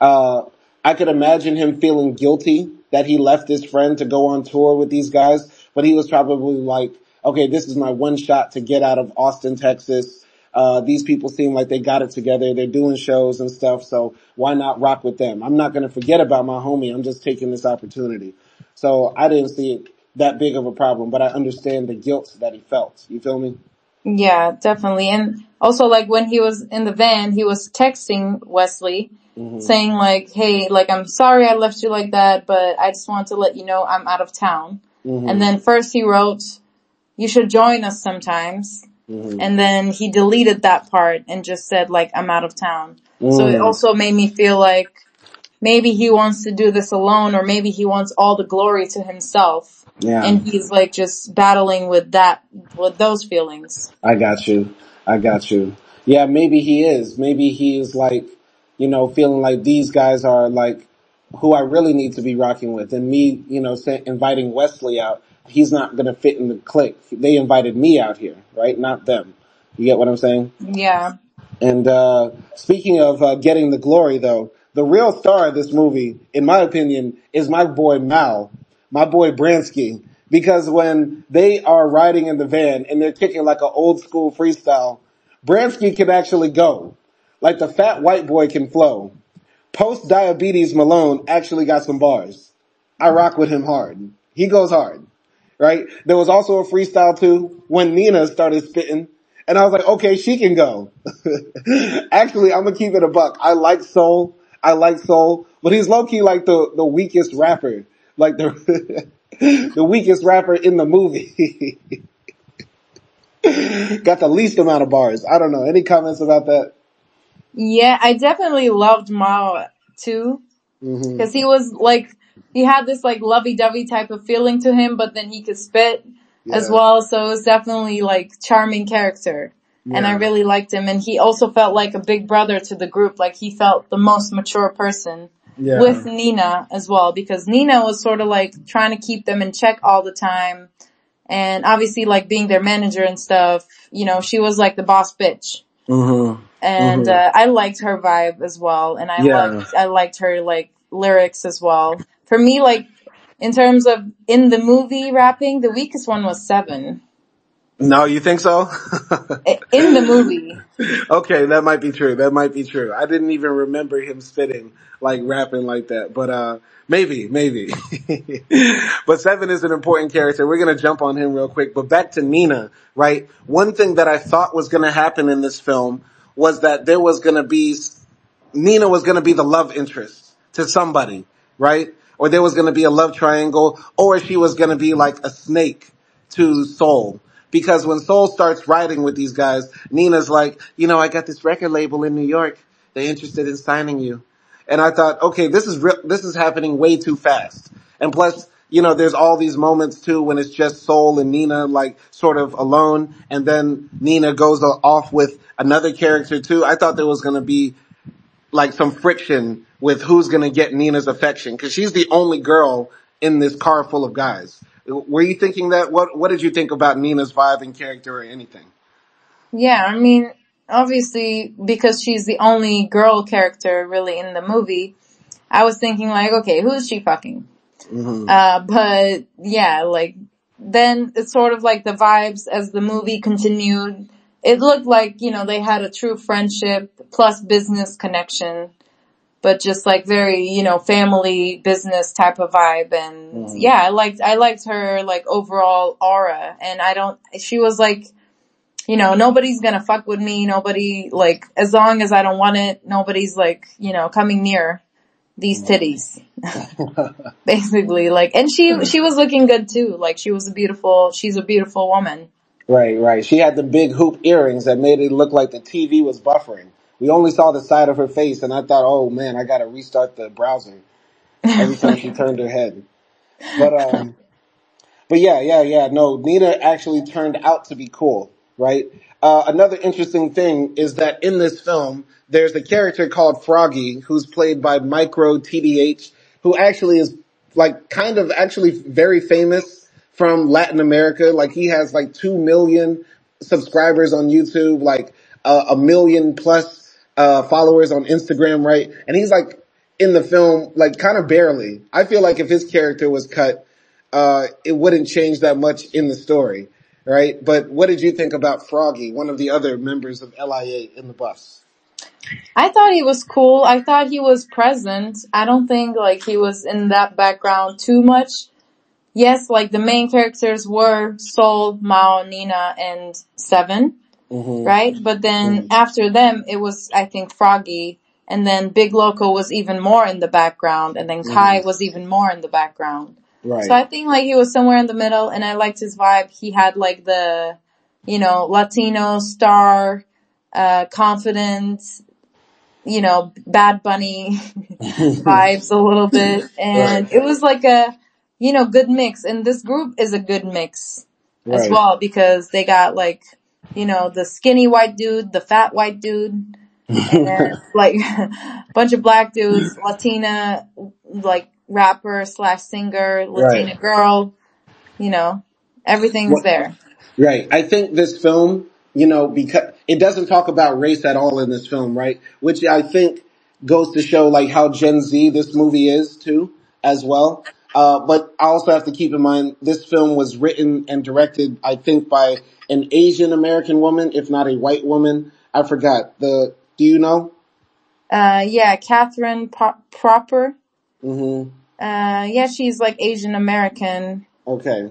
Uh, I could imagine him feeling guilty that he left his friend to go on tour with these guys, but he was probably like, okay, this is my one shot to get out of Austin, Texas. Uh, these people seem like they got it together. They're doing shows and stuff. So why not rock with them? I'm not going to forget about my homie. I'm just taking this opportunity. So I didn't see it that big of a problem, but I understand the guilt that he felt. You feel me? Yeah, definitely. And also like when he was in the van, he was texting Wesley mm-hmm. saying like, Hey, like, I'm sorry I left you like that, but I just want to let you know I'm out of town. Mm-hmm. And then first he wrote, you should join us sometimes. Mm-hmm. And then he deleted that part and just said like, I'm out of town. So it mm. also made me feel like maybe he wants to do this alone or maybe he wants all the glory to himself. Yeah. And he's like just battling with that, with those feelings. I got you. I got you. Yeah, maybe he is. Maybe he is like, you know, feeling like these guys are like who I really need to be rocking with. And me, you know, say, inviting Wesley out, he's not going to fit in the clique. They invited me out here, right? Not them. You get what I'm saying? Yeah. And, uh, speaking of, uh, getting the glory though, the real star of this movie, in my opinion, is my boy Mal, my boy Bransky. Because when they are riding in the van and they're kicking like an old school freestyle, Bransky can actually go. Like the fat white boy can flow. Post diabetes Malone actually got some bars. I rock with him hard. He goes hard. Right? There was also a freestyle too when Nina started spitting and I was like, okay, she can go. (laughs) actually, I'm gonna keep it a buck. I like soul. I like Soul, but he's low key like the, the weakest rapper, like the, (laughs) the weakest rapper in the movie. (laughs) Got the least amount of bars. I don't know. Any comments about that? Yeah, I definitely loved Mal too. Mm-hmm. Cause he was like, he had this like lovey-dovey type of feeling to him, but then he could spit yeah. as well. So it was definitely like charming character. yeah. and I really liked him. And he also felt like a big brother to the group. Like he felt the most mature person yeah. with Nina as well, because Nina was sort of like trying to keep them in check all the time. And obviously like being their manager and stuff, you know, she was like the boss bitch. Mm-hmm. And, mm-hmm. Uh, I liked her vibe as well. And I liked, I liked her like lyrics as well. For me, like, in terms of in the movie rapping, the weakest one was seven. No, you think so? in the movie. (laughs) Okay, that might be true. That might be true. I didn't even remember him spitting like rapping like that, but uh maybe, maybe. (laughs) but Seven is an important character. We're gonna jump on him real quick. But back to Nina, right? One thing that I thought was gonna happen in this film was that there was gonna be Nina was gonna be the love interest to somebody, right? Or there was gonna be a love triangle, or she was gonna be like a snake to Soul because when Soul starts writing with these guys, Nina's like, you know, I got this record label in New York. They're interested in signing you. And I thought, okay, this is real, this is happening way too fast. And plus, you know, there's all these moments too when it's just Soul and Nina like sort of alone and then Nina goes off with another character too. I thought there was going to be like some friction with who's going to get Nina's affection cause she's the only girl in this car full of guys. Were you thinking that? What What did you think about Nina's vibe and character or anything? Yeah, I mean, obviously because she's the only girl character really in the movie, I was thinking like, okay, who's she fucking? Mm-hmm. Uh, but yeah, like then it's sort of like the vibes as the movie continued. It looked like you know they had a true friendship plus business connection but just like very, you know, family business type of vibe. And mm. yeah, I liked, I liked her like overall aura and I don't, she was like, you know, nobody's gonna fuck with me. Nobody, like, as long as I don't want it, nobody's like, you know, coming near these mm. titties. (laughs) Basically, like, and she, she was looking good too. Like, she was a beautiful, she's a beautiful woman. Right, right. She had the big hoop earrings that made it look like the TV was buffering we only saw the side of her face, and I thought, oh man, I got to restart the browser every time she turned her head. But um, but yeah, yeah, yeah. No, Nina actually turned out to be cool, right? Uh, another interesting thing is that in this film, there's a character called Froggy, who's played by Micro TDH, who actually is like kind of actually very famous from Latin America. Like he has like two million subscribers on YouTube, like uh, a million plus uh, followers on Instagram, right? And he's like in the film, like kind of barely. I feel like if his character was cut, uh, it wouldn't change that much in the story, right? But what did you think about Froggy, one of the other members of LIA in the bus? I thought he was cool. I thought he was present. I don't think like he was in that background too much. Yes, like the main characters were Soul, Mal, Nina, and Seven. Mm-hmm. right? But then mm-hmm. after them, it was, I think, Froggy, and then Big Loco was even more in the background, and then Kai mm-hmm. was even more in the background. Right. So I think like he was somewhere in the middle, and I liked his vibe. He had like the, you know, Latino star, uh, confident, you know, Bad Bunny (laughs) vibes a little bit, (laughs) and right. it was like a, you know, good mix. And this group is a good mix right. as well because they got like you know, the skinny white dude, the fat white dude, and (laughs) like a (laughs) bunch of black dudes, Latina, like rapper slash singer, Latina right. girl, you know, everything's well, there. Right. I think this film, you know, because it doesn't talk about race at all in this film, right? Which I think goes to show like how Gen Z this movie is too, as well. Uh, but I also have to keep in mind this film was written and directed, I think, by an Asian American woman, if not a white woman. I forgot the. Do you know? Uh, yeah, Katherine Pro- Propper. Mm-hmm. Uh, yeah, she's like Asian American. Okay.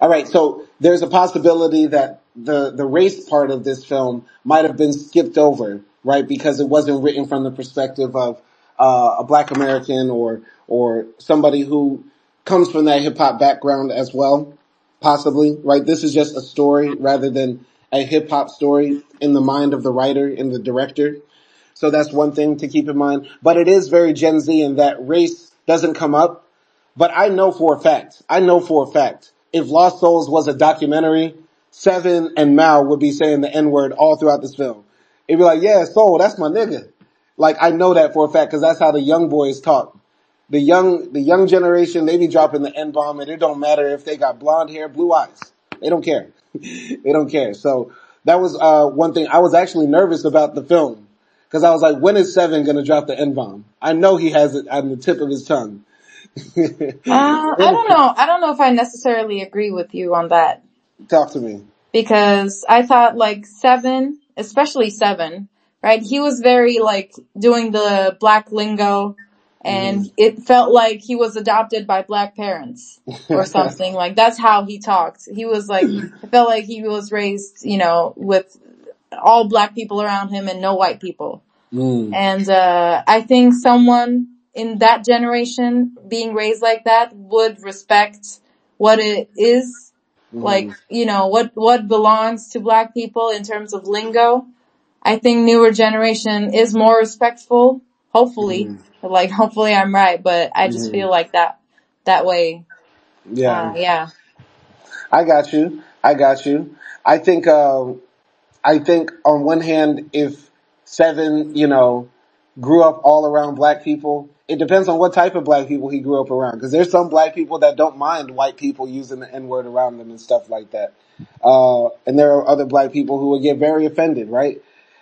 All right. So there's a possibility that the the race part of this film might have been skipped over, right? Because it wasn't written from the perspective of uh, a Black American or or somebody who comes from that hip hop background as well possibly, right? This is just a story rather than a hip hop story in the mind of the writer and the director. So that's one thing to keep in mind. But it is very Gen Z in that race doesn't come up. But I know for a fact, I know for a fact, if Lost Soulz was a documentary, Seven and Mal would be saying the N word all throughout this film. It'd be like, yeah, Soul, that's my nigga. Like I know that for a fact because that's how the young boys talk. The young, the young generation, they be dropping the N bomb and it don't matter if they got blonde hair, blue eyes. They don't care. (laughs) they don't care. So that was, uh, one thing I was actually nervous about the film because I was like, when is Seven gonna drop the N bomb? I know he has it on the tip of his tongue. (laughs) uh, I don't know. I don't know if I necessarily agree with you on that. Talk to me. Because I thought like Seven, especially Seven, right? He was very like doing the black lingo and mm-hmm. it felt like he was adopted by black parents or (laughs) something. like that's how he talked. He was like, (clears throat) I felt like he was raised, you know, with all black people around him and no white people. Mm. And, uh, I think someone in that generation being raised like that would respect what it is. Mm. Like, you know, what, what belongs to black people in terms of lingo. I think newer generation is more respectful, hopefully. Mm. Like, hopefully I'm right, but I just feel like that, that way. Yeah. Uh, yeah. I got you. I got you. I think, um, I think on one hand, if seven, you know, grew up all around black people, it depends on what type of black people he grew up around. Cause there's some black people that don't mind white people using the N word around them and stuff like that. Uh, and there are other black people who would get very offended, right?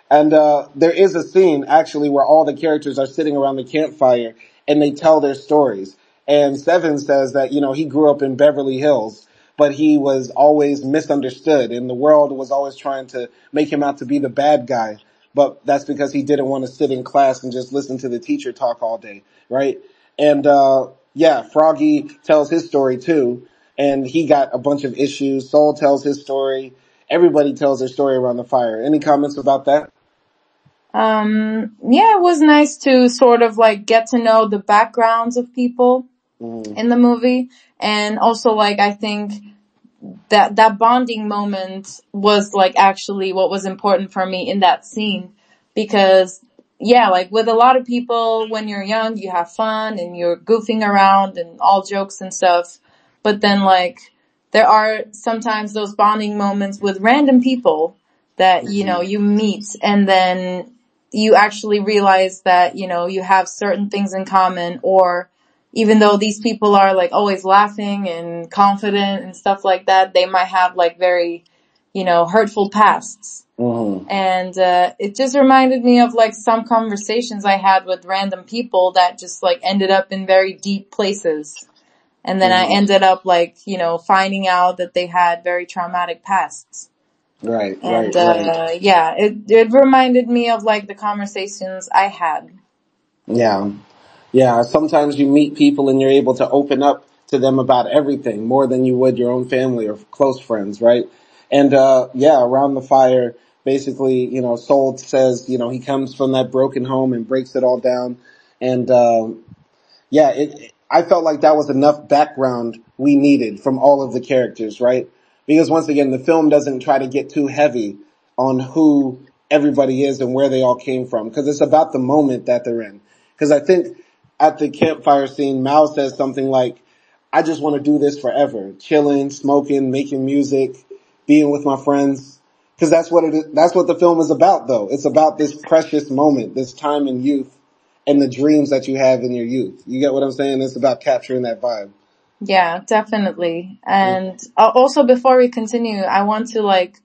And, uh, there is a scene actually where all the characters are sitting around the campfire and they tell their stories. And Seven says that, you know, he grew up in Beverly Hills but he was always misunderstood and the world was always trying to make him out to be the bad guy. But that's because he didn't want to sit in class and just listen to the teacher talk all day, right? And, uh, yeah, Froggy tells his story too, and he got a bunch of issues. Soul tells his story. Everybody tells their story around the fire. Any comments about that? Um, yeah, it was nice to sort of like get to know the backgrounds of people mm. in the movie. And also like, I think that, that bonding moment was like actually what was important for me in that scene because yeah, like with a lot of people, when you're young, you have fun and you're goofing around and all jokes and stuff. But then like, there are sometimes those bonding moments with random people that, you know, you meet and then you actually realize that, you know, you have certain things in common or even though these people are like always laughing and confident and stuff like that, they might have like very, you know, hurtful pasts. Mm-hmm. And, uh, it just reminded me of like some conversations I had with random people that just like ended up in very deep places. And then mm-hmm. I ended up like, you know, finding out that they had very traumatic pasts. Right, and, right, uh, right. yeah, it, it reminded me of like the conversations I had. Yeah. Yeah, sometimes you meet people and you're able to open up to them about everything more than you would your own family or close friends, right? And, uh, yeah, around the fire, basically, you know, Soul says, you know, he comes from that broken home and breaks it all down. And, um, yeah, it, I felt like that was enough background we needed from all of the characters, right? Because once again, the film doesn't try to get too heavy on who everybody is and where they all came from, because it's about the moment that they're in. Because I think at the campfire scene, Mal says something like, I just want to do this forever. Chilling, smoking, making music, being with my friends. Cause that's what it is, that's what the film is about though. It's about this precious moment, this time in youth and the dreams that you have in your youth. You get what I'm saying? It's about capturing that vibe. Yeah, definitely. And also before we continue, I want to like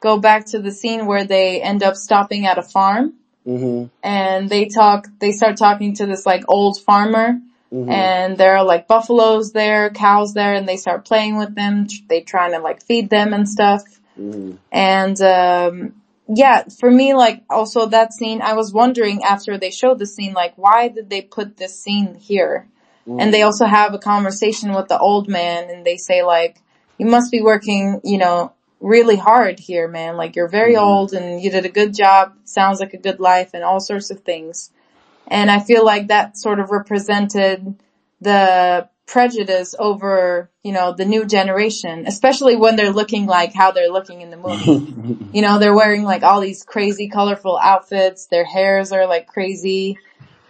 go back to the scene where they end up stopping at a farm Mm-hmm. And they talk, they start talking to this like old farmer mm-hmm. and there are like buffaloes there, cows there, and they start playing with them. They trying to like feed them and stuff. Mm-hmm. And, um, yeah, for me, like also that scene, I was wondering after they showed the scene, like why did they put this scene here? And they also have a conversation with the old man and they say like, you must be working, you know, really hard here, man. Like you're very mm-hmm. old and you did a good job. Sounds like a good life and all sorts of things. And I feel like that sort of represented the prejudice over, you know, the new generation, especially when they're looking like how they're looking in the (laughs) movie. you know, they're wearing like all these crazy colorful outfits. Their hairs are like crazy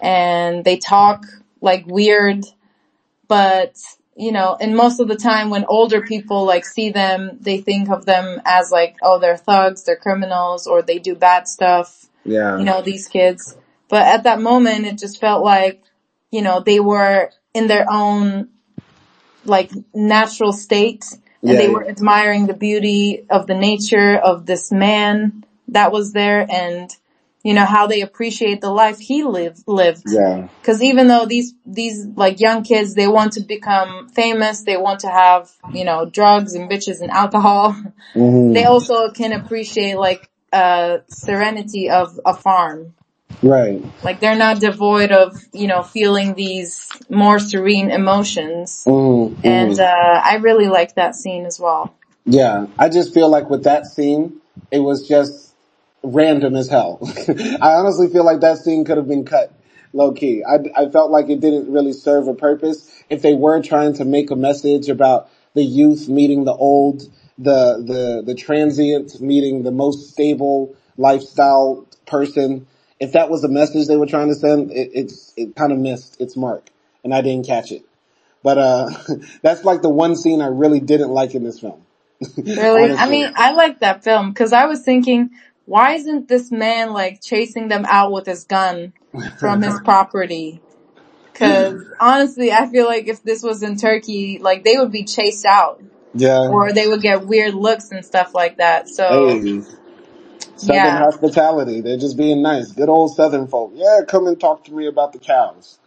and they talk like weird, but you know, and most of the time when older people like see them, they think of them as like, oh, they're thugs, they're criminals, or they do bad stuff. Yeah. You know, these kids. But at that moment, it just felt like, you know, they were in their own like natural state and Yeah, they yeah. were admiring the beauty of the nature of this man that was there and, you know, how they appreciate the life he lived, lived. Yeah. Cause even though these, these like young kids, they want to become famous, they want to have, you know, drugs and bitches and alcohol. (laughs) Mhm. They also can appreciate like, uh, serenity of a farm. Right. Like they're not devoid of, you know, feeling these more serene emotions. Mhm. And, Mhm. uh, I really like that scene as well. Yeah, I just feel like with that scene, it was just random as hell. (laughs) I honestly feel like that scene could have been cut low key. I, I felt like it didn't really serve a purpose. If they were trying to make a message about the youth meeting the old, the, the, the transient meeting the most stable lifestyle person, if that was the message they were trying to send, it, it's, it kind of missed its mark and I didn't catch it. But, uh, (laughs) that's like the one scene I really didn't like in this film. (laughs) Really? I mean, I like that film because I was thinking, why isn't this man like chasing them out with his gun from his (laughs) property? Cause honestly, I feel like if this was in Turkey, like they would be chased out Yeah. or they would get weird looks and stuff like that. So Hey. Southern Yeah. hospitality. They're just being nice. Good old Southern folk. Yeah, come and talk to me about the cows.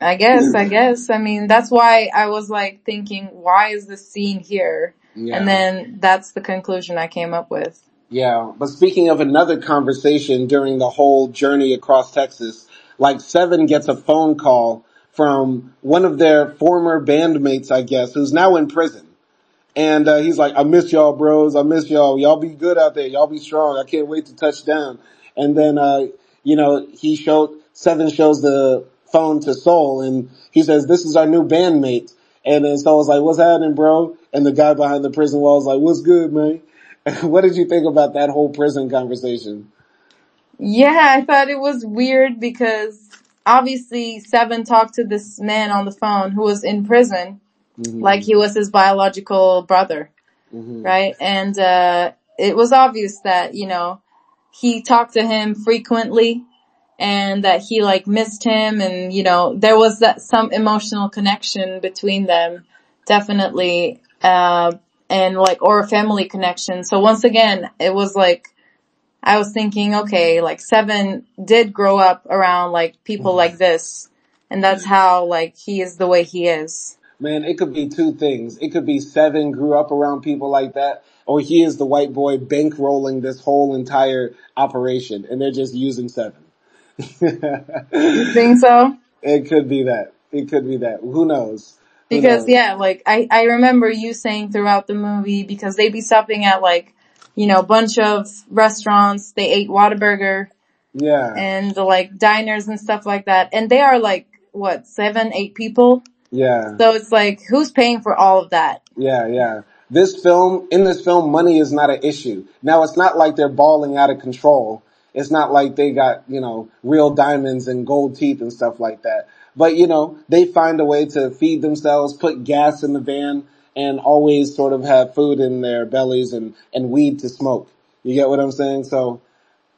I guess, I (laughs) guess, I mean, that's why I was like thinking, why is this scene here? Yeah. And then that's the conclusion I came up with. Yeah, but speaking of another conversation during the whole journey across Texas, like Seven gets a phone call from one of their former bandmates, I guess, who's now in prison. And uh, he's like, I miss y'all, bros. I miss y'all. Y'all be good out there. Y'all be strong. I can't wait to touch down. And then, uh, you know, he showed, Seven shows the phone to Soul and he says, this is our new bandmate. And then Soul's like, what's happening, bro? And the guy behind the prison wall is like, what's good, man? (laughs) what did you think about that whole prison conversation? Yeah, I thought it was weird because obviously Seven talked to this man on the phone who was in prison, Mhm. like he was his biological brother, Mhm. right? And, uh, it was obvious that, you know, he talked to him frequently and that he like missed him and, you know, there was that some emotional connection between them, definitely, uh, and like, or a family connection. So once again, it was like, I was thinking, okay, like Seven did grow up around like people mm-hmm. like this. And that's mm-hmm. how like he is the way he is. Man, it could be two things. It could be Seven grew up around people like that, or he is the white boy bankrolling this whole entire operation, and they're just using Seven. you Think so? (laughs) It could be that. It could be that. Who knows? Because yeah, like I, I remember you saying throughout the movie because they'd be stopping at like, you know, a bunch of restaurants. They ate Whataburger Yeah. and like diners and stuff like that. And they are like, what, seven, eight people? Yeah. So it's like, who's paying for all of that? Yeah, yeah. This film, in this film, money is not an issue. Now it's not like they're balling out of control. It's not like they got, you know, real diamonds and gold teeth and stuff like that. But, you know, they find a way to feed themselves, put gas in the van, and always sort of have food in their bellies and, and weed to smoke. You get what I'm saying? So,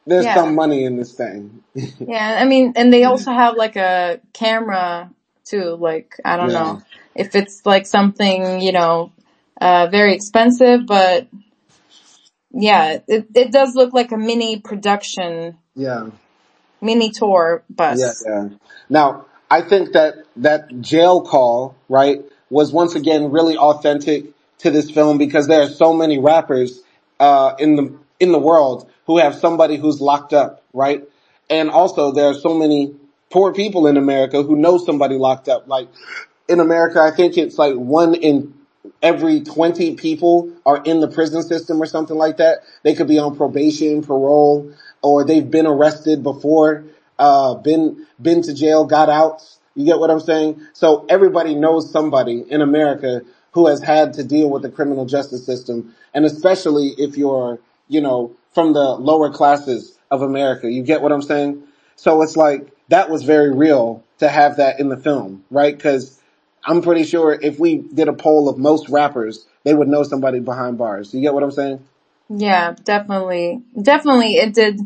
there's Yeah. some money in this thing. (laughs) Yeah, I mean, and they also have like a camera too. Like, I don't Yeah. know if it's like something, you know, uh, very expensive, but yeah, it, it does look like a mini production, yeah. mini tour bus. Yeah, yeah. Now, I think that that jail call, right, was once again really authentic to this film because there are so many rappers uh, in the in the world who have somebody who's locked up, right? And also there are so many poor people in America who know somebody locked up. Like in America, I think it's like one in every 20 people are in the prison system or something like that. They could be on probation, parole, or they've been arrested before, uh, been, been to jail, got out. You get what I'm saying? So everybody knows somebody in America who has had to deal with the criminal justice system. And especially if you're, you know, from the lower classes of America. You get what I'm saying? So it's like, that was very real to have that in the film, right? Cause I'm pretty sure if we did a poll of most rappers, they would know somebody behind bars. You get what I'm saying? Yeah, definitely. Definitely it did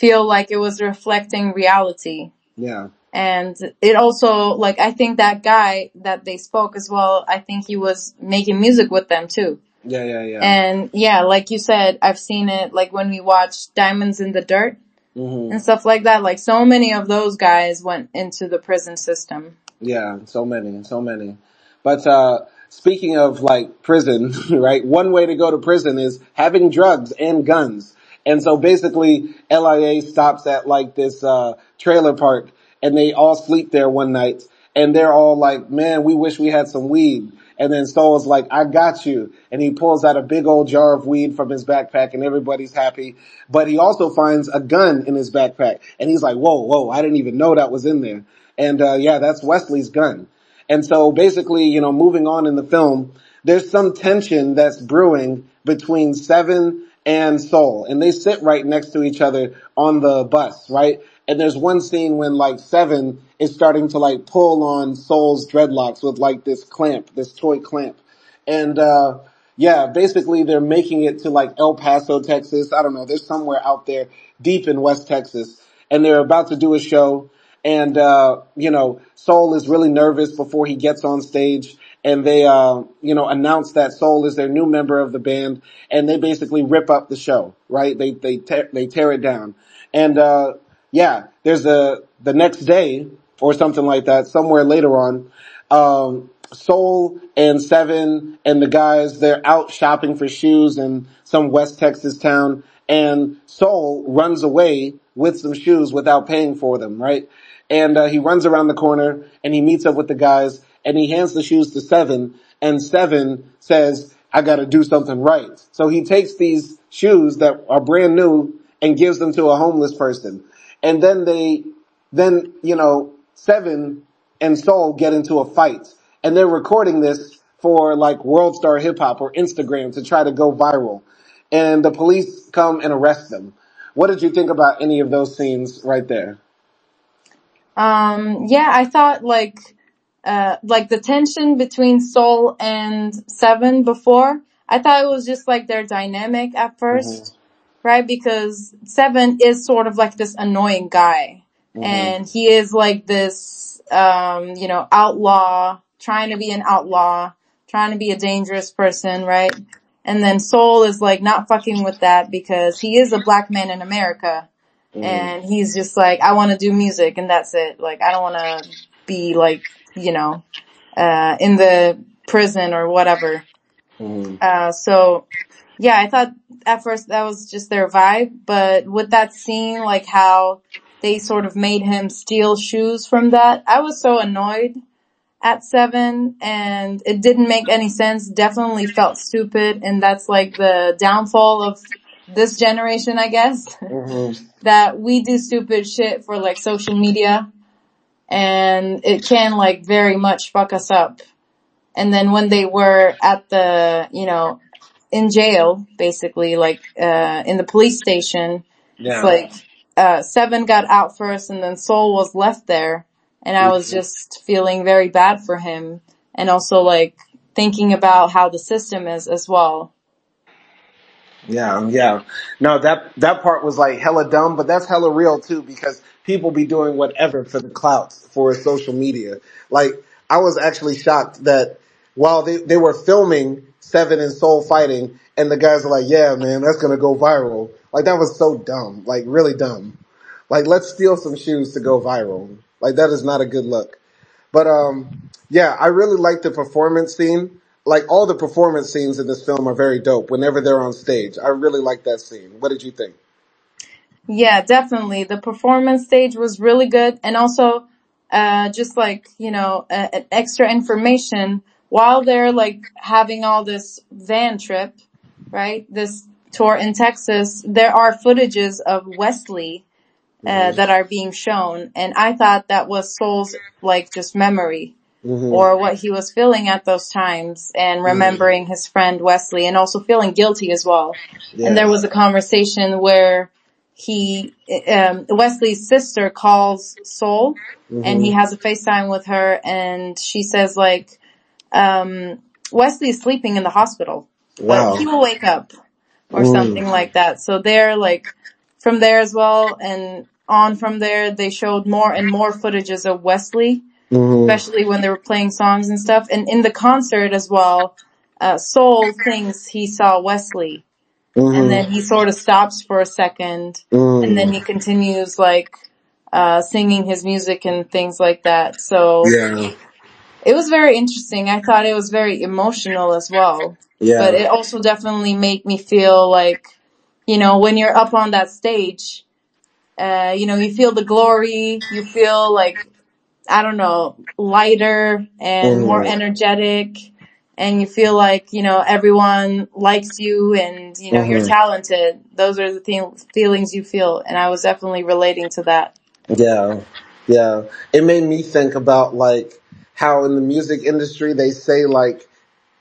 feel like it was reflecting reality. Yeah. And it also, like, I think that guy that they spoke as well, I think he was making music with them too. Yeah, yeah, yeah. And yeah, like you said, I've seen it, like when we watched Diamonds in the Dirt hmm and stuff like that. Like so many of those guys went into the prison system. Yeah, so many, so many. But uh speaking of like prison, (laughs) right? One way to go to prison is having drugs and guns. And so basically LIA stops at like this uh trailer park and they all sleep there one night and they're all like, man, we wish we had some weed. And then Soul's like, I got you. And he pulls out a big old jar of weed from his backpack and everybody's happy. But he also finds a gun in his backpack and he's like, whoa, whoa, I didn't even know that was in there. And, uh, yeah, that's Wesley's gun. And so basically, you know, moving on in the film, there's some tension that's brewing between Seven and Soul. And they sit right next to each other on the bus, right? And there's one scene when like Seven is starting to like pull on Soul's dreadlocks with like this clamp, this toy clamp. And, uh, yeah, basically they're making it to like El Paso, Texas. I don't know. They're somewhere out there deep in West Texas and they're about to do a show and, uh, you know, Soul is really nervous before he gets on stage and they, uh, you know, announce that Soul is their new member of the band and they basically rip up the show, right? They, they, they tear it down. And, uh, yeah, there's a, the next day or something like that, somewhere later on, um, Soul and Seven and the guys, they're out shopping for shoes in some West Texas town and Soul runs away with some shoes without paying for them, right? And, uh, he runs around the corner and he meets up with the guys and he hands the shoes to Seven and Seven says, I gotta do something right. So he takes these shoes that are brand new and gives them to a homeless person. And then they, then, you know, Seven and Soul get into a fight and they're recording this for like World Star Hip Hop or Instagram to try to go viral. And the police come and arrest them. What did you think about any of those scenes right there? Um, yeah, I thought like, uh, like the tension between Soul and Seven before, I thought it was just like their dynamic at 1st right? Because Seven is sort of like this annoying guy. And he is like this, um, you know, outlaw, trying to be an outlaw, trying to be a dangerous person, right? And then Soul is like not fucking with that because he is a black man in America. And he's just like, I want to do music and that's it. Like, I don't want to be like, you know, uh, in the prison or whatever. Uh, so yeah, I thought at first that was just their vibe, but with that scene, like how they sort of made him steal shoes from that, I was so annoyed at seven and it didn't make any sense, definitely felt stupid and that's like the downfall of this generation, I guess. (laughs) that we do stupid shit for like social media and it can like very much fuck us up. And then when they were at the, you know, in jail, basically, like, uh, in the police station, Yeah. it's like, uh, Seven got out first and then Soul was left there. And I was just feeling very bad for him and also like thinking about how the system is as well. Yeah, yeah. No, that, that part was like hella dumb, but that's hella real too because people be doing whatever for the clout for social media. Like, I was actually shocked that while they, they were filming Seven and Soul fighting and the guys are like, yeah, man, that's gonna go viral. Like, that was so dumb. Like, really dumb. Like, let's steal some shoes to go viral. Like, that is not a good look. But, um, yeah, I really like the performance scene. Like, all the performance scenes in this film are very dope whenever they're on stage. I really like that scene. What did you think? Yeah, definitely. The performance stage was really good. And also, uh, just like, you know, uh, extra information while they're like having all this van trip, right? This tour in Texas, there are footages of Wesley, uh, that are being shown. And I thought that was Soul's like just memory or what he was feeling at those times and remembering his friend Wesley and also feeling guilty as well. And there was a conversation where he, um, Wesley's sister calls Soul and he has a FaceTime with her and she says like, um, Wesley is sleeping in the hospital, Wow. but he will wake up or Mm. something like that. So they're like from there as well, and on from there they showed more and more footages of Wesley, Mhm. especially when they were playing songs and stuff. And in the concert as well, uh, Soul thinks he saw Wesley, Mhm. and then he sort of stops for a second, Mm. and then he continues like uh, singing his music and things like that. So yeah. it was very interesting. I thought it was very emotional as well. Yeah. But it also definitely made me feel like, you know, when you're up on that stage, uh, you know, you feel the glory, you feel like, I don't know, lighter and more Mhm. energetic. And you feel like, you know, everyone likes you and, you know, you're Mhm. talented. Those are the thing, feelings you feel. And I was definitely relating to that. Yeah, yeah. It made me think about like how in the music industry they say like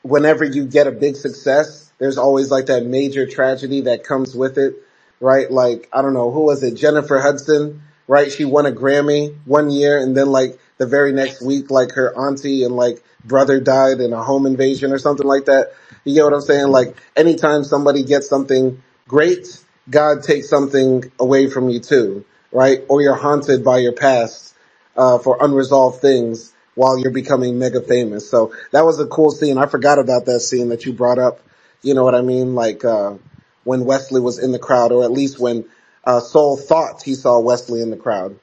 whenever you get a big success, there's always like that major tragedy that comes with it, right? Like I don't know who was it, Jennifer Hudson, right? She won a Grammy one year, and then like the very next week, like her auntie and like brother died in a home invasion or something like that. You get what I'm saying? Like anytime somebody gets something great, God takes something away from you too, right? Or you're haunted by your past uh, for unresolved things while you're becoming mega famous. So that was a cool scene. I forgot about that scene that you brought up. You know what I mean? Like uh, when Wesley was in the crowd, or at least when uh, Soul thought he saw Wesley in the crowd,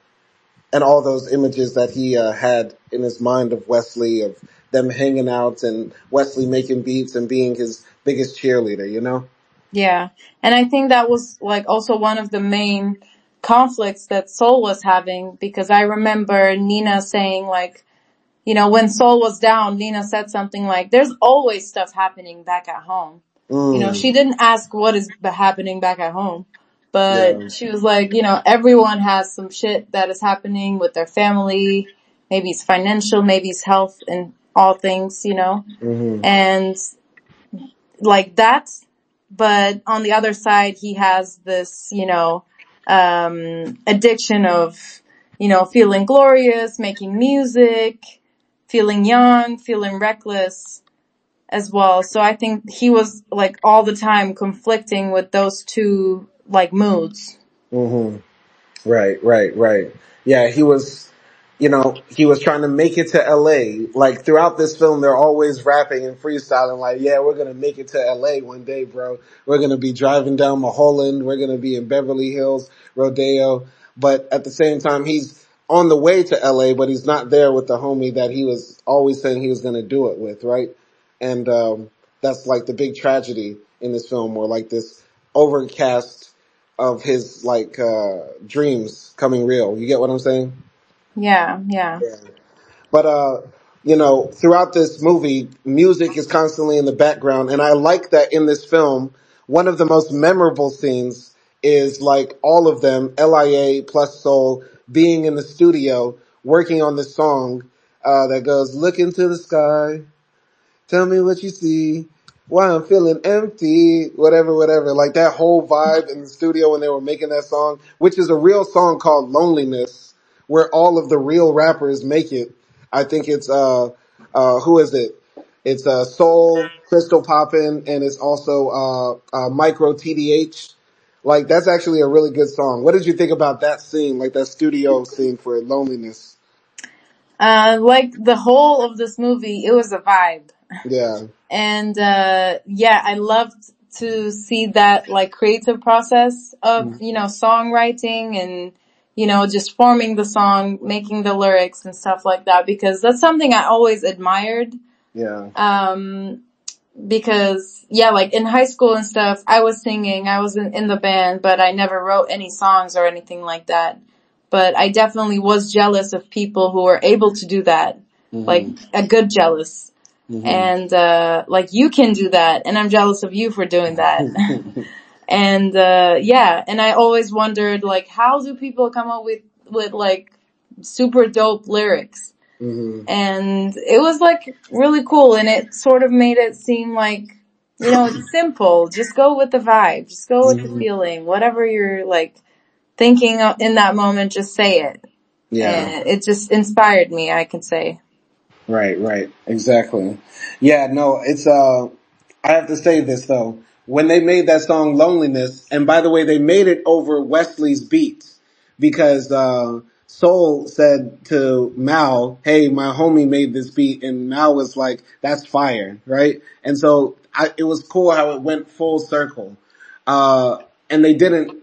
and all those images that he uh, had in his mind of Wesley, of them hanging out, and Wesley making beats and being his biggest cheerleader. You know? Yeah. And I think that was like also one of the main conflicts that Soul was having because I remember Nina saying like, you know, when Soul was down, Nina said something like, there's always stuff happening back at home. Mm. You know, she didn't ask what is happening back at home, but Yeah. she was like, you know, everyone has some shit that is happening with their family. Maybe it's financial, maybe it's health and all things, you know, hmm and like that. But on the other side, he has this, you know, um, addiction of, you know, feeling glorious, making music, feeling young, feeling reckless as well. So I think he was like all the time conflicting with those two like moods. hmm Right, right, right. Yeah, he was, you know, he was trying to make it to LA. Like throughout this film, they're always rapping and freestyling like, yeah, we're going to make it to LA one day, bro. We're going to be driving down Mulholland. We're going to be in Beverly Hills, Rodeo. But at the same time, he's on the way to LA, but he's not there with the homie that he was always saying he was going to do it with, right? And, um, that's like the big tragedy in this film or like this overcast of his like uh dreams coming real. You get what I'm saying? Yeah, yeah. Yeah. But uh you know, throughout this movie, music is constantly in the background and I like that in this film, one of the most memorable scenes is like all of them, LIA plus Soul, being in the studio working on this song uh that goes look into the sky, tell me what you see. Why I'm feeling empty, whatever, whatever. Like that whole vibe in the studio when they were making that song, which is a real song called Loneliness, where all of the real rappers make it. I think it's, uh, uh, who is it? It's, uh, Soul, Crystal Poppin, and it's also, uh, uh, Micro TDH. Like that's actually a really good song. What did you think about that scene, like that studio scene for Loneliness? Uh, like the whole of this movie, it was a vibe. Yeah. And, uh, yeah, I loved to see that like creative process of, you know, songwriting and, you know, just forming the song, making the lyrics and stuff like that because that's something I always admired. Yeah. Um, because yeah, like in high school and stuff, I was singing, I was in, in the band, but I never wrote any songs or anything like that. But I definitely was jealous of people who were able to do that, like a good jealous. And, uh, like you can do that and I'm jealous of you for doing that. (laughs) and, uh, yeah, and I always wondered like, how do people come up with, with like super dope lyrics? hmm and it was like really cool and it sort of made it seem like you know it's simple. Just go with the vibe. Just go with the feeling. Whatever you're like thinking in that moment just say it. Yeah. and it just inspired me i can say Right, right, exactly. Yeah, no, it's uh, I have to say this though. When they made that song "Loneliness," and by the way, they made it over Wesley's beats because uh, Soul said to Mal, "Hey, my homie made this beat," and Mal was like, "That's fire," right? And so I, it was cool how it went full circle. Uh, and they didn't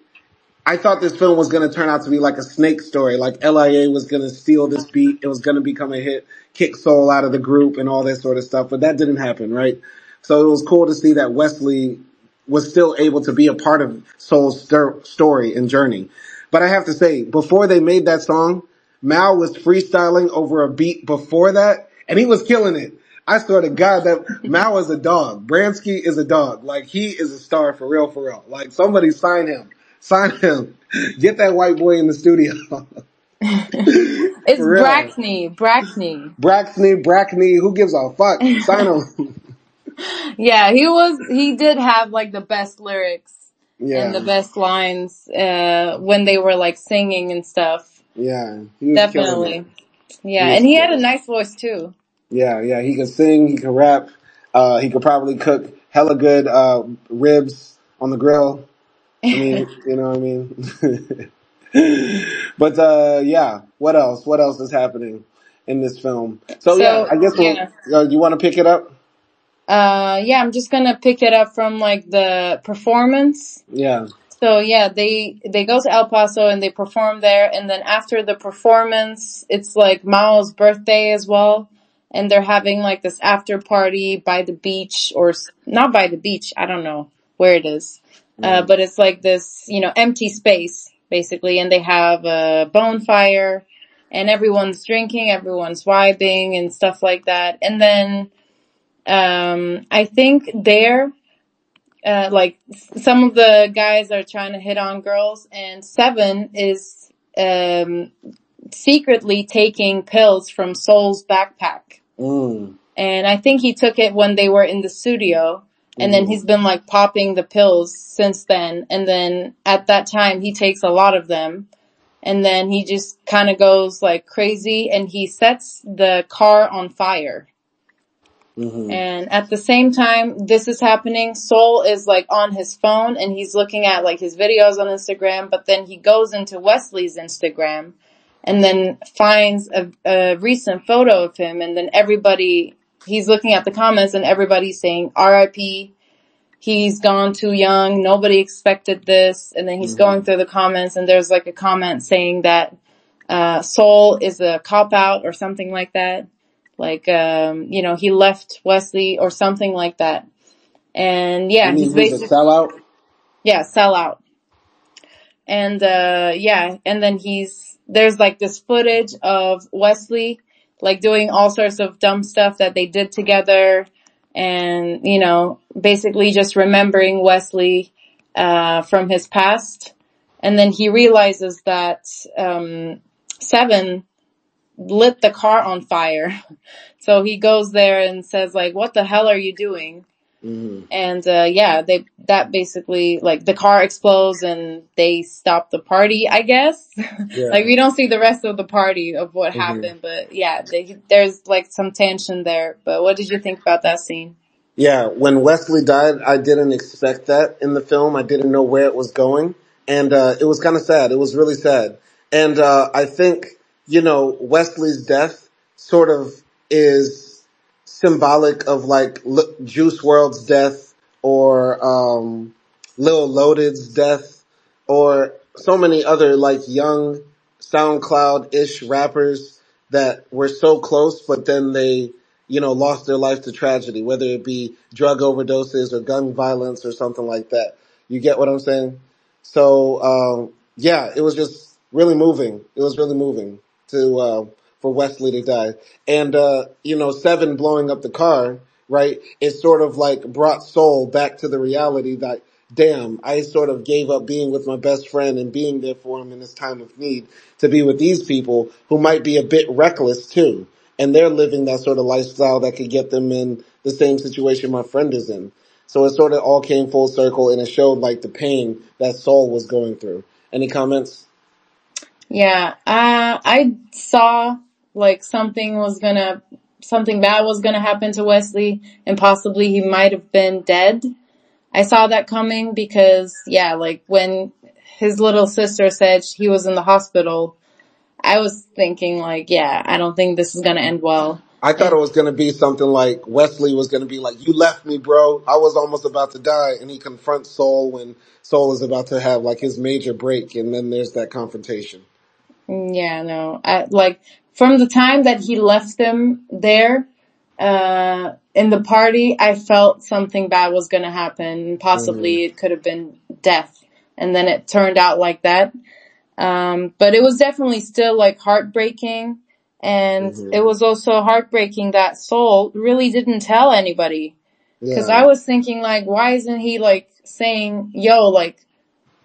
I thought this film was going to turn out to be like a snake story, like LIA was going to steal this beat, it was going to become a hit, kick Soul out of the group and all that sort of stuff, but that didn't happen, right? So it was cool to see that Wesley was still able to be a part of Soul's st- story and journey. But I have to say, before they made that song, Mal was freestyling over a beat before that, and he was killing it. I swear to God that Mal is a dog. Bransky is a dog. Like he is a star for real, for real. Like somebody sign him. Sign him. Get that white boy in the studio. (laughs) it's Brackney. Brackney. Brackney. Brackney. Who gives a fuck? Sign him. (laughs) yeah, he was. He did have like the best lyrics yeah. and the best lines uh, when they were like singing and stuff. Yeah, definitely. Yeah, he and he had a nice voice too. Yeah, yeah, he could sing. He could rap. Uh, he could probably cook hella good uh, ribs on the grill. I mean, (laughs) you know what I mean? (laughs) (laughs) but, uh, yeah, what else? What else is happening in this film? So, so yeah, I guess we'll, yeah. uh, you want to pick it up? Uh, yeah, I'm just gonna pick it up from like the performance. Yeah. So yeah, they, they go to El Paso and they perform there and then after the performance, it's like Mal's birthday as well. And they're having like this after party by the beach or not by the beach. I don't know where it is. Uh, mm. but it's like this, you know, empty space basically, and they have a bonfire, and everyone's drinking, everyone's vibing and stuff like that. And then, um, I think there, uh, like some of the guys are trying to hit on girls, and Seven is um, secretly taking pills from Soul's backpack. Mm. And I think he took it when they were in the studio and then he's been like popping the pills since then. And then at that time, he takes a lot of them. And then he just kind of goes like crazy and he sets the car on fire. Mm-hmm. And at the same time, this is happening. Soul is like on his phone and he's looking at like his videos on Instagram, but then he goes into Wesley's Instagram and then finds a, a recent photo of him and then everybody he's looking at the comments and everybody's saying RIP. He's gone too young. Nobody expected this. And then he's mm-hmm. going through the comments and there's like a comment saying that, uh, soul is a cop out or something like that. Like, um, you know, he left Wesley or something like that. And yeah, he's basically, a sellout? Yeah, sellout. And, uh, yeah, and then he's, there's like this footage of Wesley like doing all sorts of dumb stuff that they did together and, you know, basically just remembering Wesley, uh, from his past. And then he realizes that, um, Seven lit the car on fire. (laughs) So he goes there and says like, what the hell are you doing? Mm-hmm. And uh, yeah, they that basically like the car explodes and they stop the party. I guess (laughs) yeah. like we don't see the rest of the party of what mm-hmm. happened, but yeah, they, there's like some tension there. But what did you think about that scene? Yeah, when Wesley died, I didn't expect that in the film. I didn't know where it was going, and uh, it was kind of sad. It was really sad, and uh, I think you know Wesley's death sort of is symbolic of like Juice WRLD's death or um, Lil Loaded's death or so many other like young SoundCloud-ish rappers that were so close, but then they, you know, lost their life to tragedy, whether it be drug overdoses or gun violence or something like that. You get what I'm saying? So, um, yeah, it was just really moving. It was really moving to, uh, for Wesley to die. And, uh, you know, Seven blowing up the car, right? It sort of like brought Soul back to the reality that, damn, I sort of gave up being with my best friend and being there for him in his time of need to be with these people who might be a bit reckless too. And they're living that sort of lifestyle that could get them in the same situation my friend is in. So it sort of all came full circle and it showed like the pain that Soul was going through. Any comments? Yeah, uh, I saw like something was gonna something bad was gonna happen to Wesley and possibly he might have been dead. I saw that coming because yeah, like when his little sister said he was in the hospital, I was thinking like, yeah, I don't think this is gonna end well. I thought it was going to be something like Wesley was going to be like, "You left me, bro. I was almost about to die," and he confronts Soul when Soul is about to have like his major break, and then there's that confrontation. Mm, yeah, no, I, like from the time that he left them there uh, in the party, I felt something bad was going to happen. Possibly mm-hmm. it could have been death, and then it turned out like that. Um, but it was definitely still like heartbreaking and mm-hmm. it was also heartbreaking that Soul really didn't tell anybody. Cause yeah. I was thinking like, why isn't he like saying, yo, like,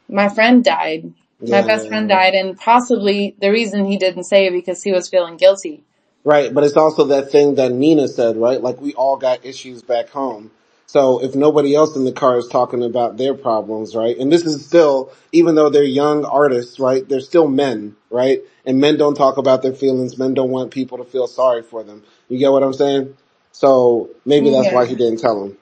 my friend died. Yeah. My best friend died and possibly the reason he didn't say it because he was feeling guilty. Right, but it's also that thing that Nina said, right? Like we all got issues back home. So if nobody else in the car is talking about their problems, right? And this is still, even though they're young artists, right? They're still men, right? And men don't talk about their feelings. Men don't want people to feel sorry for them. You get what I'm saying? So maybe that's yeah. why he didn't tell them.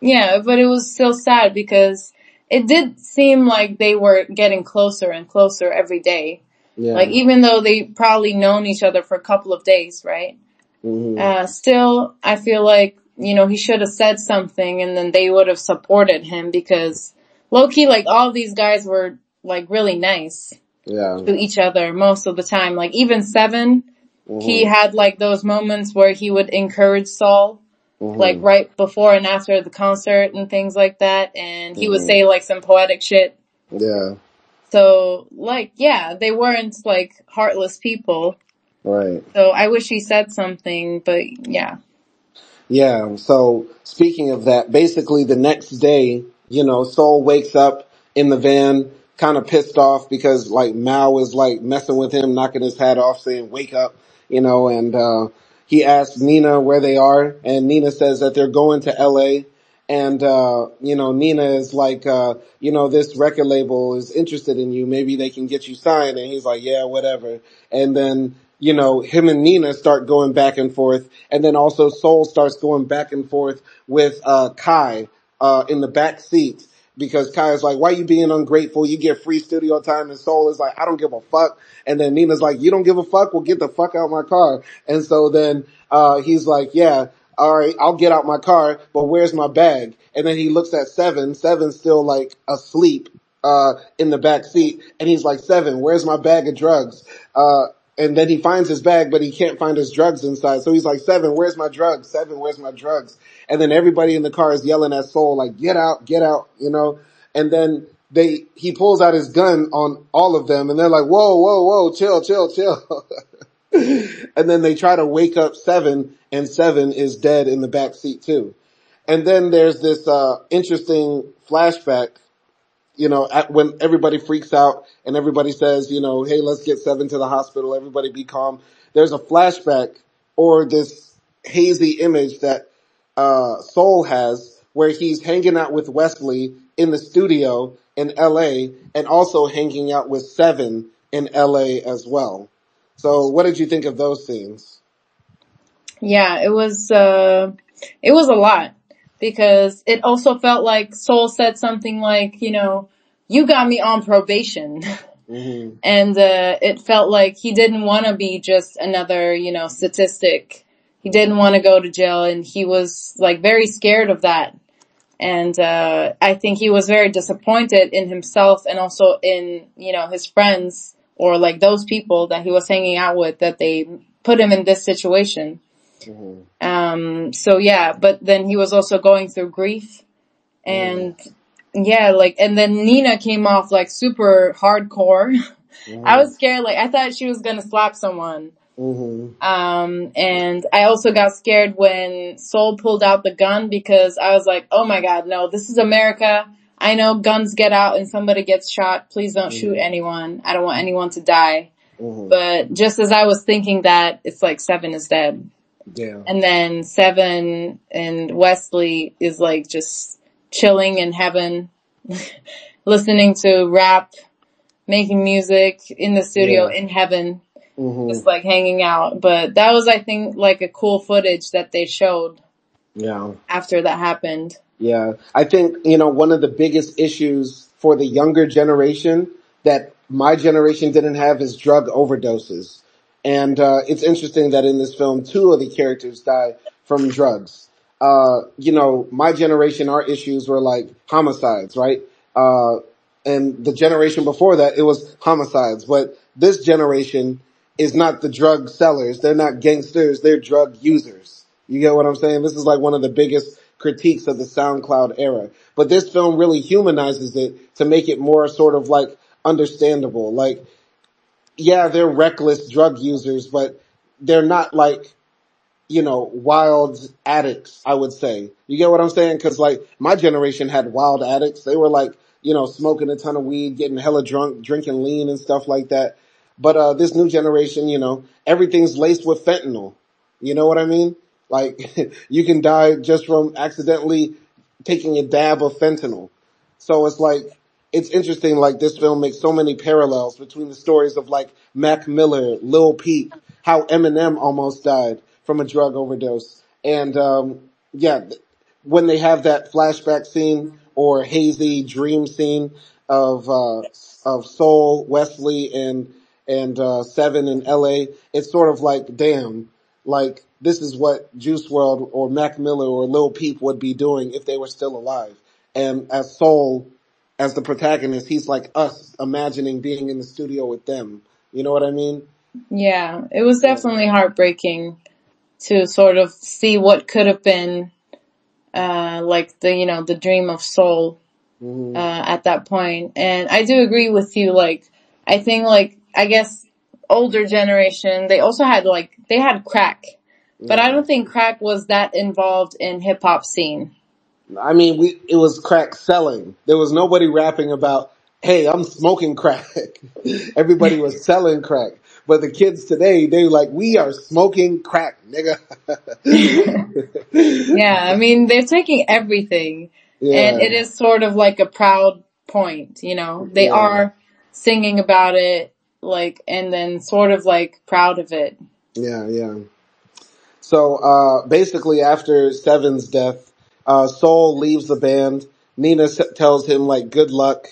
Yeah, but it was still sad because it did seem like they were getting closer and closer every day. Yeah. Like even though they probably known each other for a couple of days, right? Mm-hmm. Uh, still, I feel like you know, he should have said something and then they would have supported him because Loki, like all these guys were like really nice yeah. to each other most of the time. Like even 7 mm-hmm. he had like those moments where he would encourage Soul, mm-hmm. like right before and after the concert and things like that. And he mm-hmm. would say like some poetic shit. Yeah. So like, yeah, they weren't like heartless people. Right. So I wish he said something, but yeah. Yeah. So speaking of that, basically the next day, you know, Soul wakes up in the van, kind of pissed off because like Mal is like messing with him, knocking his hat off, saying, wake up, you know, and, uh, he asks Nina where they are and Nina says that they're going to LA and, uh, you know, Nina is like, uh, you know, this record label is interested in you. Maybe they can get you signed. And he's like, yeah, whatever. And then you know, him and Nina start going back and forth. And then also Soul starts going back and forth with, uh, Kai, uh, in the back seat because Kai is like, why you being ungrateful? You get free studio time and Soul is like, I don't give a fuck. And then Nina's like, you don't give a fuck? Well, get the fuck out my car. And so then, uh, he's like, yeah, all right, I'll get out my car, but where's my bag? And then he looks at Seven. Seven's still like asleep, uh, in the back seat. And he's like, Seven, where's my bag of drugs? Uh, and then he finds his bag, but he can't find his drugs inside. So he's like, seven, where's my drugs? Seven, where's my drugs? And then everybody in the car is yelling at Soul, like, get out, get out, you know? And then they, he pulls out his gun on all of them and they're like, whoa, whoa, whoa, chill, chill, chill. (laughs) and then they try to wake up Seven and Seven is dead in the back seat too. And then there's this, uh, interesting flashback you know, at, when everybody freaks out and everybody says, you know, hey, let's get seven to the hospital. Everybody be calm. There's a flashback or this hazy image that, uh, Soul has where he's hanging out with Wesley in the studio in LA and also hanging out with Seven in LA as well. So what did you think of those scenes? Yeah, it was, uh, it was a lot because it also felt like Soul said something like, you know, you got me on probation. Mm-hmm. And, uh, it felt like he didn't want to be just another, you know, statistic. He didn't want to go to jail and he was like very scared of that. And, uh, I think he was very disappointed in himself and also in, you know, his friends or like those people that he was hanging out with that they put him in this situation. Mm-hmm. Um, so yeah, but then he was also going through grief and mm. Yeah, like, and then Nina came off like super hardcore. Mm-hmm. (laughs) I was scared, like I thought she was gonna slap someone. Mm-hmm. Um, and I also got scared when Soul pulled out the gun because I was like, oh my god, no, this is America. I know guns get out and somebody gets shot. Please don't mm-hmm. shoot anyone. I don't want anyone to die. Mm-hmm. But just as I was thinking that, it's like Seven is dead. Yeah. And then Seven and Wesley is like just chilling in heaven, (laughs) listening to rap, making music in the studio yeah. in heaven. mm-hmm. just like hanging out. But that was, I think, like a cool footage that they showed. Yeah. After that happened. Yeah. I think, you know, one of the biggest issues for the younger generation that my generation didn't have is drug overdoses. And, uh, it's interesting that in this film, two of the characters die from drugs. Uh, you know, my generation, our issues were like homicides, right? Uh, and the generation before that, it was homicides. But this generation is not the drug sellers. They're not gangsters. They're drug users. You get what I'm saying? This is like one of the biggest critiques of the SoundCloud era. But this film really humanizes it to make it more sort of like understandable. Like, yeah, they're reckless drug users, but they're not like, you know, wild addicts, I would say. You get what I'm saying? Cause like my generation had wild addicts. They were like, you know, smoking a ton of weed, getting hella drunk, drinking lean and stuff like that. But, uh, this new generation, you know, everything's laced with fentanyl. You know what I mean? Like (laughs) you can die just from accidentally taking a dab of fentanyl. So it's like, it's interesting, like this film makes so many parallels between the stories of like Mac Miller, Lil Peep, how Eminem almost died from a drug overdose. And, um, yeah, when they have that flashback scene or hazy dream scene of uh, of Soul, Wesley, and and uh, Seven in L.A. It's sort of like, damn, like this is what Juice WRLD or Mac Miller or Lil Peep would be doing if they were still alive. And as Soul, as the protagonist, he's like us imagining being in the studio with them. You know what I mean? Yeah, it was definitely heartbreaking to sort of see what could have been uh, like the, you know, the dream of soul, mm-hmm. uh, at that. And I do agree with you. Like, I think like, I guess older generation, they also had like, they had crack, but I don't think crack was that involved in hip hop scene. I mean, we, it was crack selling. There was nobody rapping about, hey, I'm smoking crack. (laughs) Everybody was (laughs) selling crack. But the kids today, they're like, we are smoking crack, nigga. (laughs) yeah, I mean, they're taking everything. Yeah. And it is sort of like a proud point, you know? They yeah. are singing about it, like, and then sort of like proud of it. Yeah, yeah. So, uh, basically after Seven's death, uh, Soul leaves the band. Nina s- tells him like good luck.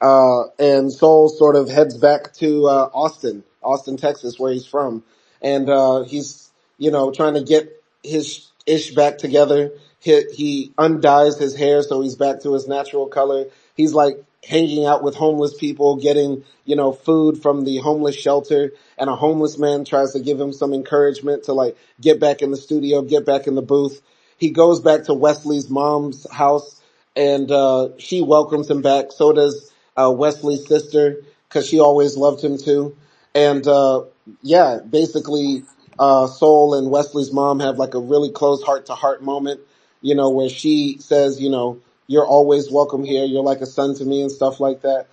Uh, and Soul sort of heads back to, uh, Austin Austin, Texas, where he's from. And, uh, he's, you know, trying to get his ish back together. He, he undyes his hair so he's back to his natural color. He's like hanging out with homeless people, getting, you know, food from the homeless shelter and a homeless man tries to give him some encouragement to like get back in the studio, get back in the booth. He goes back to Wesley's mom's house and, uh, she welcomes him back. So does, uh, Wesley's sister cause she always loved him too. And, uh, yeah, basically, uh, Soul and Wesley's mom have like a really close heart to heart moment, you know, where she says, you know, you're always welcome here. You're like a son to me and stuff like that.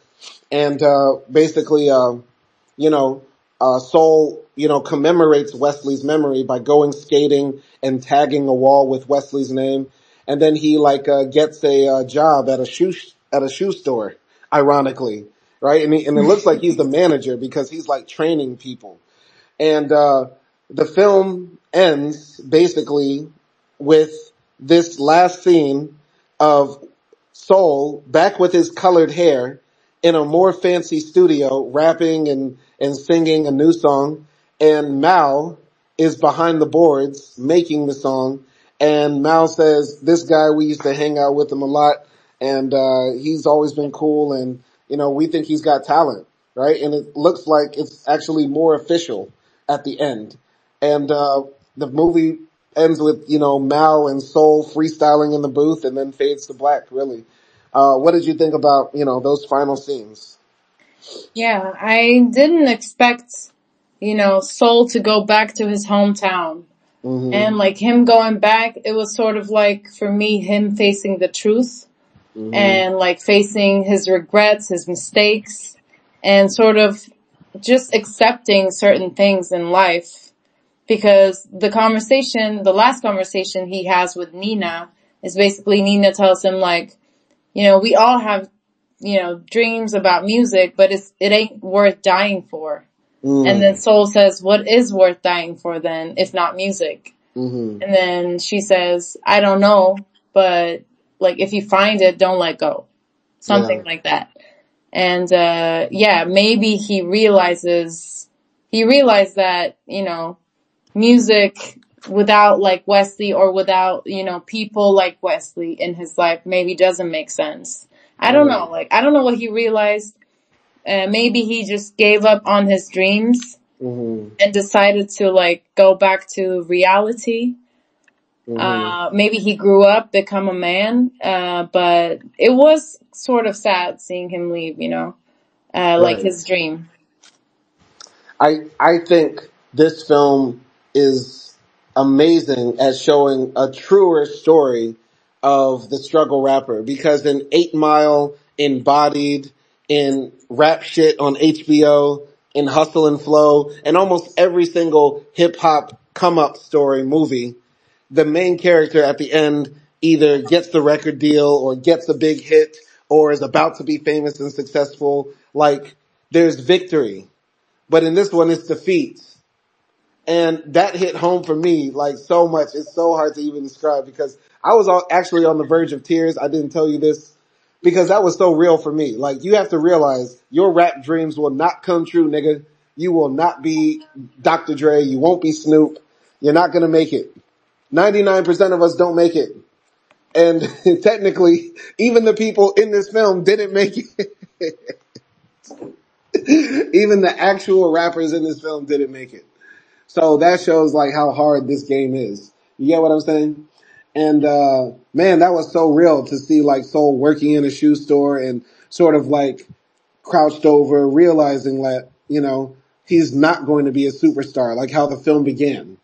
And, uh, basically, uh, you know, uh, Soul, you know, commemorates Wesley's memory by going skating and tagging a wall with Wesley's name. And then he like, uh, gets a uh, job at a shoe, at a shoe store, ironically right? And, he, and it looks like he's the (laughs) manager because he's like training people. And, uh, the film ends basically with this last scene of Soul back with his colored hair in a more fancy studio rapping and, and singing a new song. And Mal is behind the boards making the song. And Mal says, this guy, we used to hang out with him a lot and, uh, he's always been cool and you know, we think he's got talent, right? And it looks like it's actually more official at the end. And, uh, the movie ends with, you know, Mal and Soul freestyling in the booth and then fades to black, really. Uh, what did you think about, you know, those final scenes? Yeah, I didn't expect, you know, Soul to go back to his hometown. Mm-hmm. And like him going back, it was sort of like for me, him facing the truth mm-hmm. and like facing his regrets, his mistakes, and sort of just accepting certain things in life. Because the conversation, the last conversation he has with Nina is basically Nina tells him like, you know, we all have, you know, dreams about music, but it's, it ain't worth dying for. Mm. And then Soul says, what is worth dying for then, if not music? Mm-hmm. And then she says, I don't know, but like if you find it, don't let go. Something yeah. like that. And, uh, yeah, maybe he realizes, he realized that, you know, music without like Wesley or without, you know, people like Wesley in his life maybe doesn't make sense. I don't know. Like, I don't know what he realized. Uh, maybe he just gave up on his dreams mm-hmm. and decided to like go back to reality. Mm-hmm. Uh, maybe he grew up, become a man, uh, but it was sort of sad seeing him leave, you know, uh, like his dream. I, I think this film is amazing at showing a truer story of the struggle rapper because in 8 Mile, Embodied, in Rap Shit on HBO, in Hustle and Flow, and almost every single hip hop come up story movie, the main character at the end either gets the record deal or gets a big hit or is about to be famous and successful. Like there's victory, but in this one it's defeat. And that hit home for me like so much. It's so hard to even describe because I was actually on the verge of tears. I didn't tell you this because that was so real for me. Like you have to realize your rap dreams will not come true, nigga. You will not be Dr. Dre. You won't be Snoop. You're not going to make it. 99% of us don't make it. And (laughs) technically, even the people in this film didn't make it. (laughs) even the actual rappers in this film didn't make it. So that shows like how hard this game is. You get what I'm saying? And, uh, man, that was so real to see like Soul working in a shoe store and sort of like crouched over, realizing that, you know, he's not going to be a superstar, like how the film began.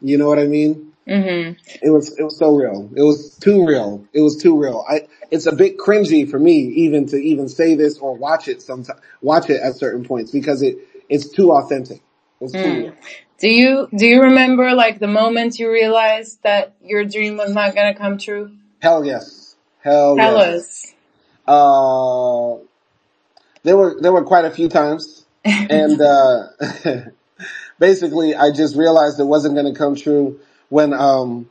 You know what I mean? Mm-hmm. It was, it was so real. It was too real. It was too real. I, it's a bit cringy for me even to even say this or watch it sometimes, watch it at certain points because it, it's too authentic. It's too mm. real. Do you do you remember like the moment you realized that your dream was not gonna come true? Hell yes. Hell Tell yes. us. Uh, there were there were quite a few times, (laughs) and uh, (laughs) basically I just realized it wasn't gonna come true when um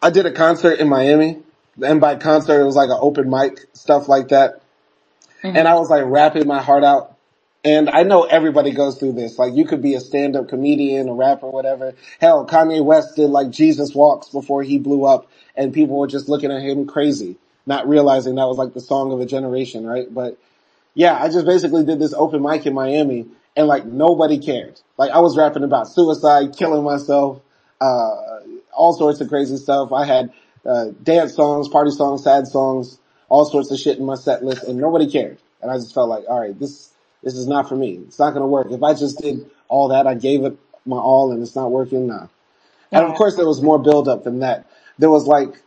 I did a concert in Miami, and by concert it was like an open mic stuff like that, mm-hmm. and I was like rapping my heart out and I know everybody goes through this. Like you could be a stand-up comedian, a rapper, whatever. Hell, Kanye West did like Jesus Walks before he blew up and people were just looking at him crazy, not realizing that was like the song of a generation, right? But yeah, I just basically did this open mic in Miami and like nobody cared. Like I was rapping about suicide, killing myself, uh, all sorts of crazy stuff. I had, uh, dance songs, party songs, sad songs, all sorts of shit in my set list and nobody cared. And I just felt like, all right, this, this is not for me. It's not going to work. If I just did all that, I gave it my all and it's not working, nah. And of course there was more build up than that. There was like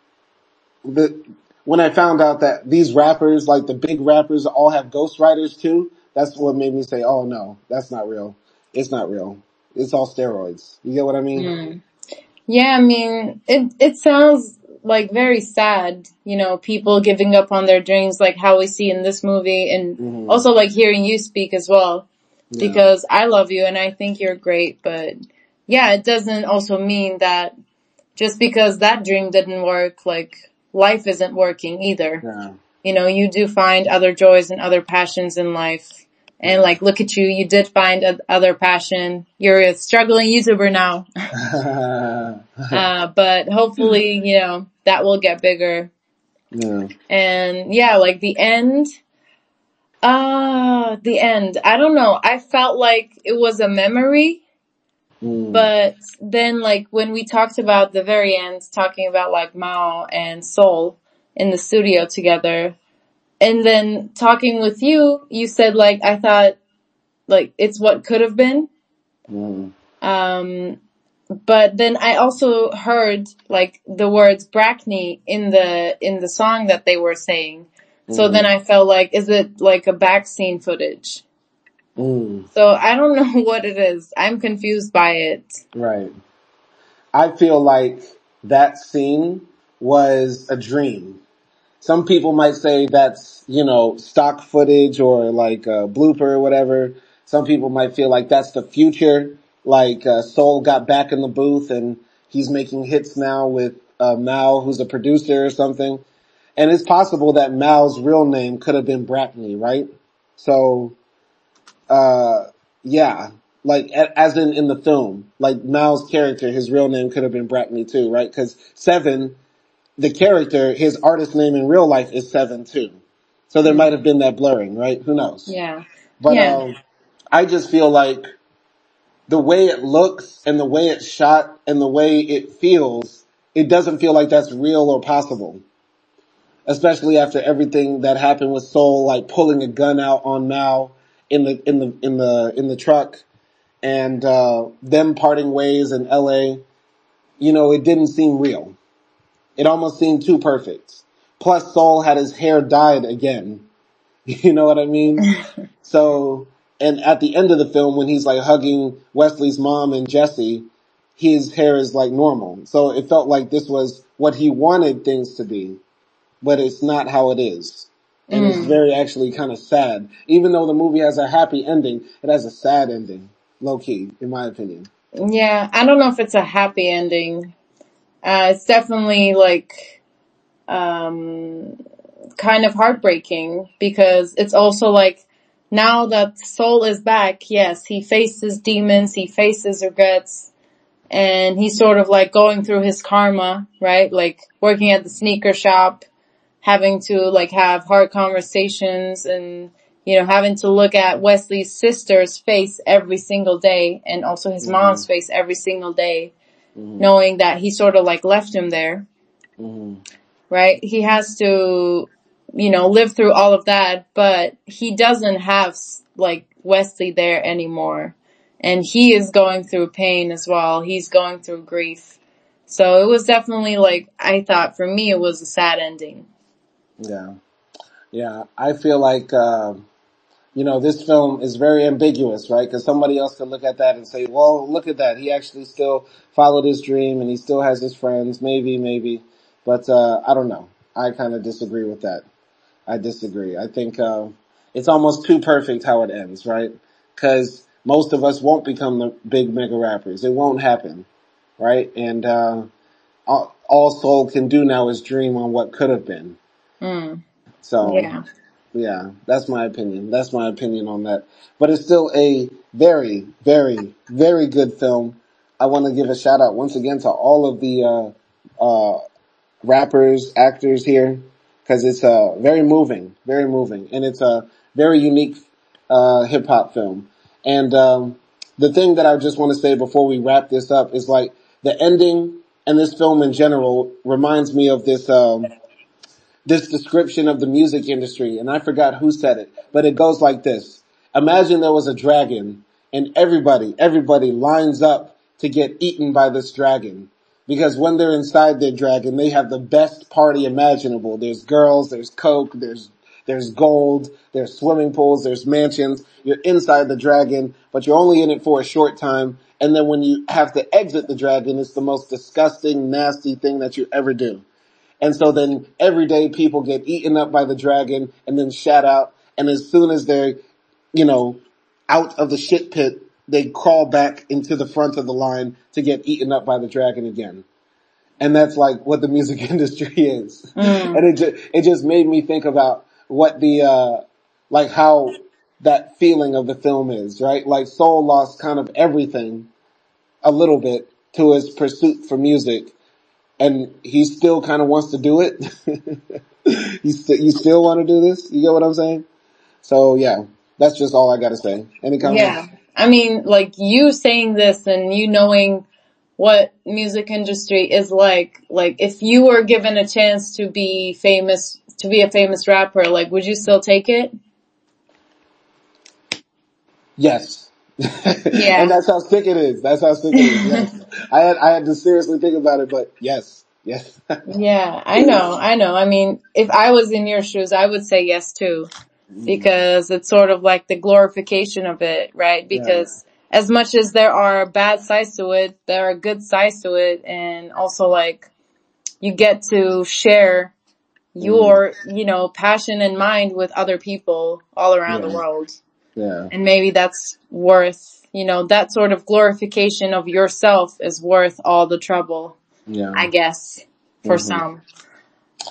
the, when I found out that these rappers, like the big rappers all have ghostwriters too, that's what made me say, oh no, that's not real. It's not real. It's all steroids. You get what I mean? Mm. Yeah, I mean, it, it sounds like very sad, you know, people giving up on their dreams like how we see in this movie and mm-hmm. also like hearing you speak as well. Yeah. Because I love you and I think you're great, but yeah, it doesn't also mean that just because that dream didn't work, like life isn't working either. Yeah. You know, you do find other joys and other passions in life and like, look at you, you did find a, other passion. You're a struggling YouTuber now. (laughs) uh, but hopefully, you know, that will get bigger. Yeah. And yeah, like the end, uh, the end. I don't know. I felt like it was a memory. Mm. But then like when we talked about the very end, talking about like Mal and Soul in the studio together, and then talking with you, you said like, I thought like it's what could have been. Mm. Um, but then I also heard like the words Brackney in the, in the song that they were saying. Mm. So then I felt like, is it like a back scene footage? Mm. So I don't (laughs) know what it is. I'm confused by it. Right. I feel like that scene was a dream some people might say that's, you know, stock footage or like a blooper or whatever. Some people might feel like that's the future. Like uh, Soul got back in the booth and he's making hits now with uh, Mal, who's a producer or something. And it's possible that Mal's real name could have been Bratney, right? So, uh, yeah, like as in in the film, like Mal's character, his real name could have been Bratney too, right? Because Seven, the character, his artist name in real life is Seven Two, So there might have been that blurring, right? Who knows? Yeah. But Yeah. um, I just feel like the way it looks and the way it's shot and the way it feels, it doesn't feel like that's real or possible. Especially after everything that happened with Soul, like pulling a gun out on Mal in the in the in the in the truck, and uh, them parting ways in L.A. You know, it didn't seem real. It almost seemed too perfect. Plus, Soul had his hair dyed again. (laughs) You know what I mean? (laughs) So, and at the end of the film, when he's like hugging Wesley's mom and Jesse, his hair is like normal. So it felt like this was what he wanted things to be, but it's not how it is. And it's mm. very actually kind of sad. Even though the movie has a happy ending, it has a sad ending. Low key, in my opinion. Yeah, I don't know if it's a happy ending. Uh, it's definitely like, um, kind of heartbreaking because it's also like now that Soul is back, yes, he faces demons, he faces regrets, and he's sort of like going through his karma, right? Like working at the sneaker shop, having to like have hard conversations and, you know, having to look at Wesley's sister's face every single day and also his mom's face every single day, knowing that he sort of like left him there hmm right? He has to, you know, live through all of that, but he doesn't have like Wesley there anymore. And he is going through pain as well. He's going through grief. So it was definitely like, I thought for me it was a sad ending. Yeah. Yeah. I feel like, uh, you know, this film is very ambiguous, right? Because somebody else could look at that and say, well, look at that. He actually still followed his dream and he still has his friends. Maybe, maybe. But, uh, I don't know. I kind of disagree with that. I disagree. I think, uh, it's almost too perfect how it ends, right? Cause most of us won't become the big mega rappers. It won't happen, right? And, uh, all, all Soul can do now is dream on what could have been. Mm, So, yeah. Yeah, that's my opinion. That's my opinion on that. But it's still a very, very, very good film. I want to give a shout out once again to all of the, uh, uh, rappers, actors here, cause it's, uh, very moving, very moving. And it's a very unique, uh, hip hop film. And, um, the thing that I just want to say before we wrap this up is like the ending and this film in general reminds me of this, um, this description of the music industry, and I forgot who said it, but it goes like this. Imagine there was a dragon and everybody, everybody lines up to get eaten by this dragon. Because when they're inside their dragon, they have the best party imaginable. There's girls, there's coke, there's, there's gold, there's swimming pools, there's mansions. You're inside the dragon, but you're only in it for a short time. And then when you have to exit the dragon, it's the most disgusting, nasty thing that you ever do. And so then every day people get eaten up by the dragon and then shat out. And as soon as they're, you know, out of the shit pit, they crawl back into the front of the line to get eaten up by the dragon again. And that's like what the music (laughs) industry is. Mm. And it just, it just made me think about what the, uh, like how that feeling of the film is, right? Like Soul lost kind of everything a little bit to his pursuit for music and he still kind of wants to do it. (laughs) you, st- you still want to do this? You get what I'm saying? So yeah, that's just all I got to say. Any comments? Yeah. I mean, like you saying this and you knowing what music industry is like, like if you were given a chance to be famous, to be a famous rapper, like would you still take it? Yes. Yeah. (laughs) and that's how sick it is. That's how sick it is. (laughs) Yes. I had I had to seriously think about it, but yes, yes. (laughs) Yeah, I know, I know. I mean, if I was in your shoes, I would say yes too. Mm-hmm. Because it's sort of like the glorification of it, right? Because as much as there are bad sides to it, there are good sides to it and also like you get to share mm-hmm. your, you know, passion and mind with other people all around the world. Yeah. And maybe that's worth, you know, that sort of glorification of yourself is worth all the trouble. Yeah. I guess for mm-hmm. some.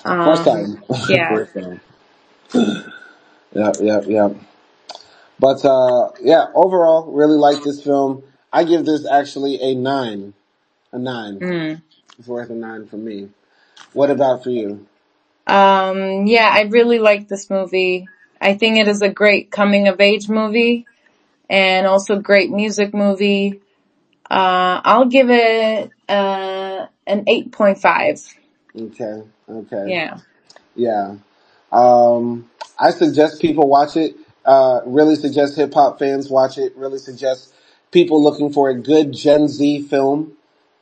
Um, First time. (laughs) Yeah. Yep, yep, yep. But uh, yeah, overall, really like this film. I give this actually a nine. A nine. Mm. It's worth a nine for me. What about for you? Um, yeah, I really like this movie. I think it is a great coming of age movie and also great music movie. Uh, I'll give it, uh, an 8.5. Okay. Okay. Yeah. Yeah. Um, I suggest people watch it. Uh, really suggest hip hop fans watch it. Really suggest people looking for a good Gen Z film.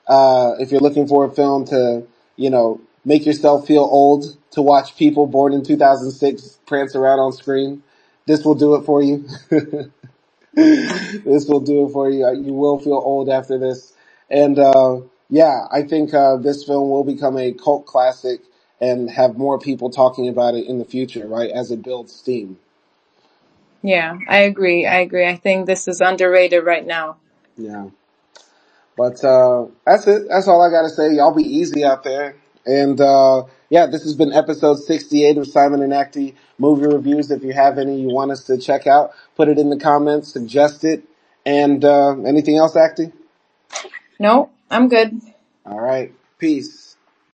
Uh, if you're looking for a film to, you know, make yourself feel old to watch people born in 2006 prance around on screen, this will do it for you. (laughs) this will do it for you. You will feel old after this. And, uh, yeah, I think, uh, this film will become a cult classic and have more people talking about it in the future, right? As it builds steam. Yeah, I agree. I agree. I think this is underrated right now. Yeah. But, uh, that's it. That's all I gotta say. Y'all be easy out there. And, uh, yeah, this has been episode 68 of Simon and Akdi movie reviews. If you have any you want us to check out, put it in the comments, suggest it. And, uh, anything else, Akdi? No, I'm good. All right. Peace.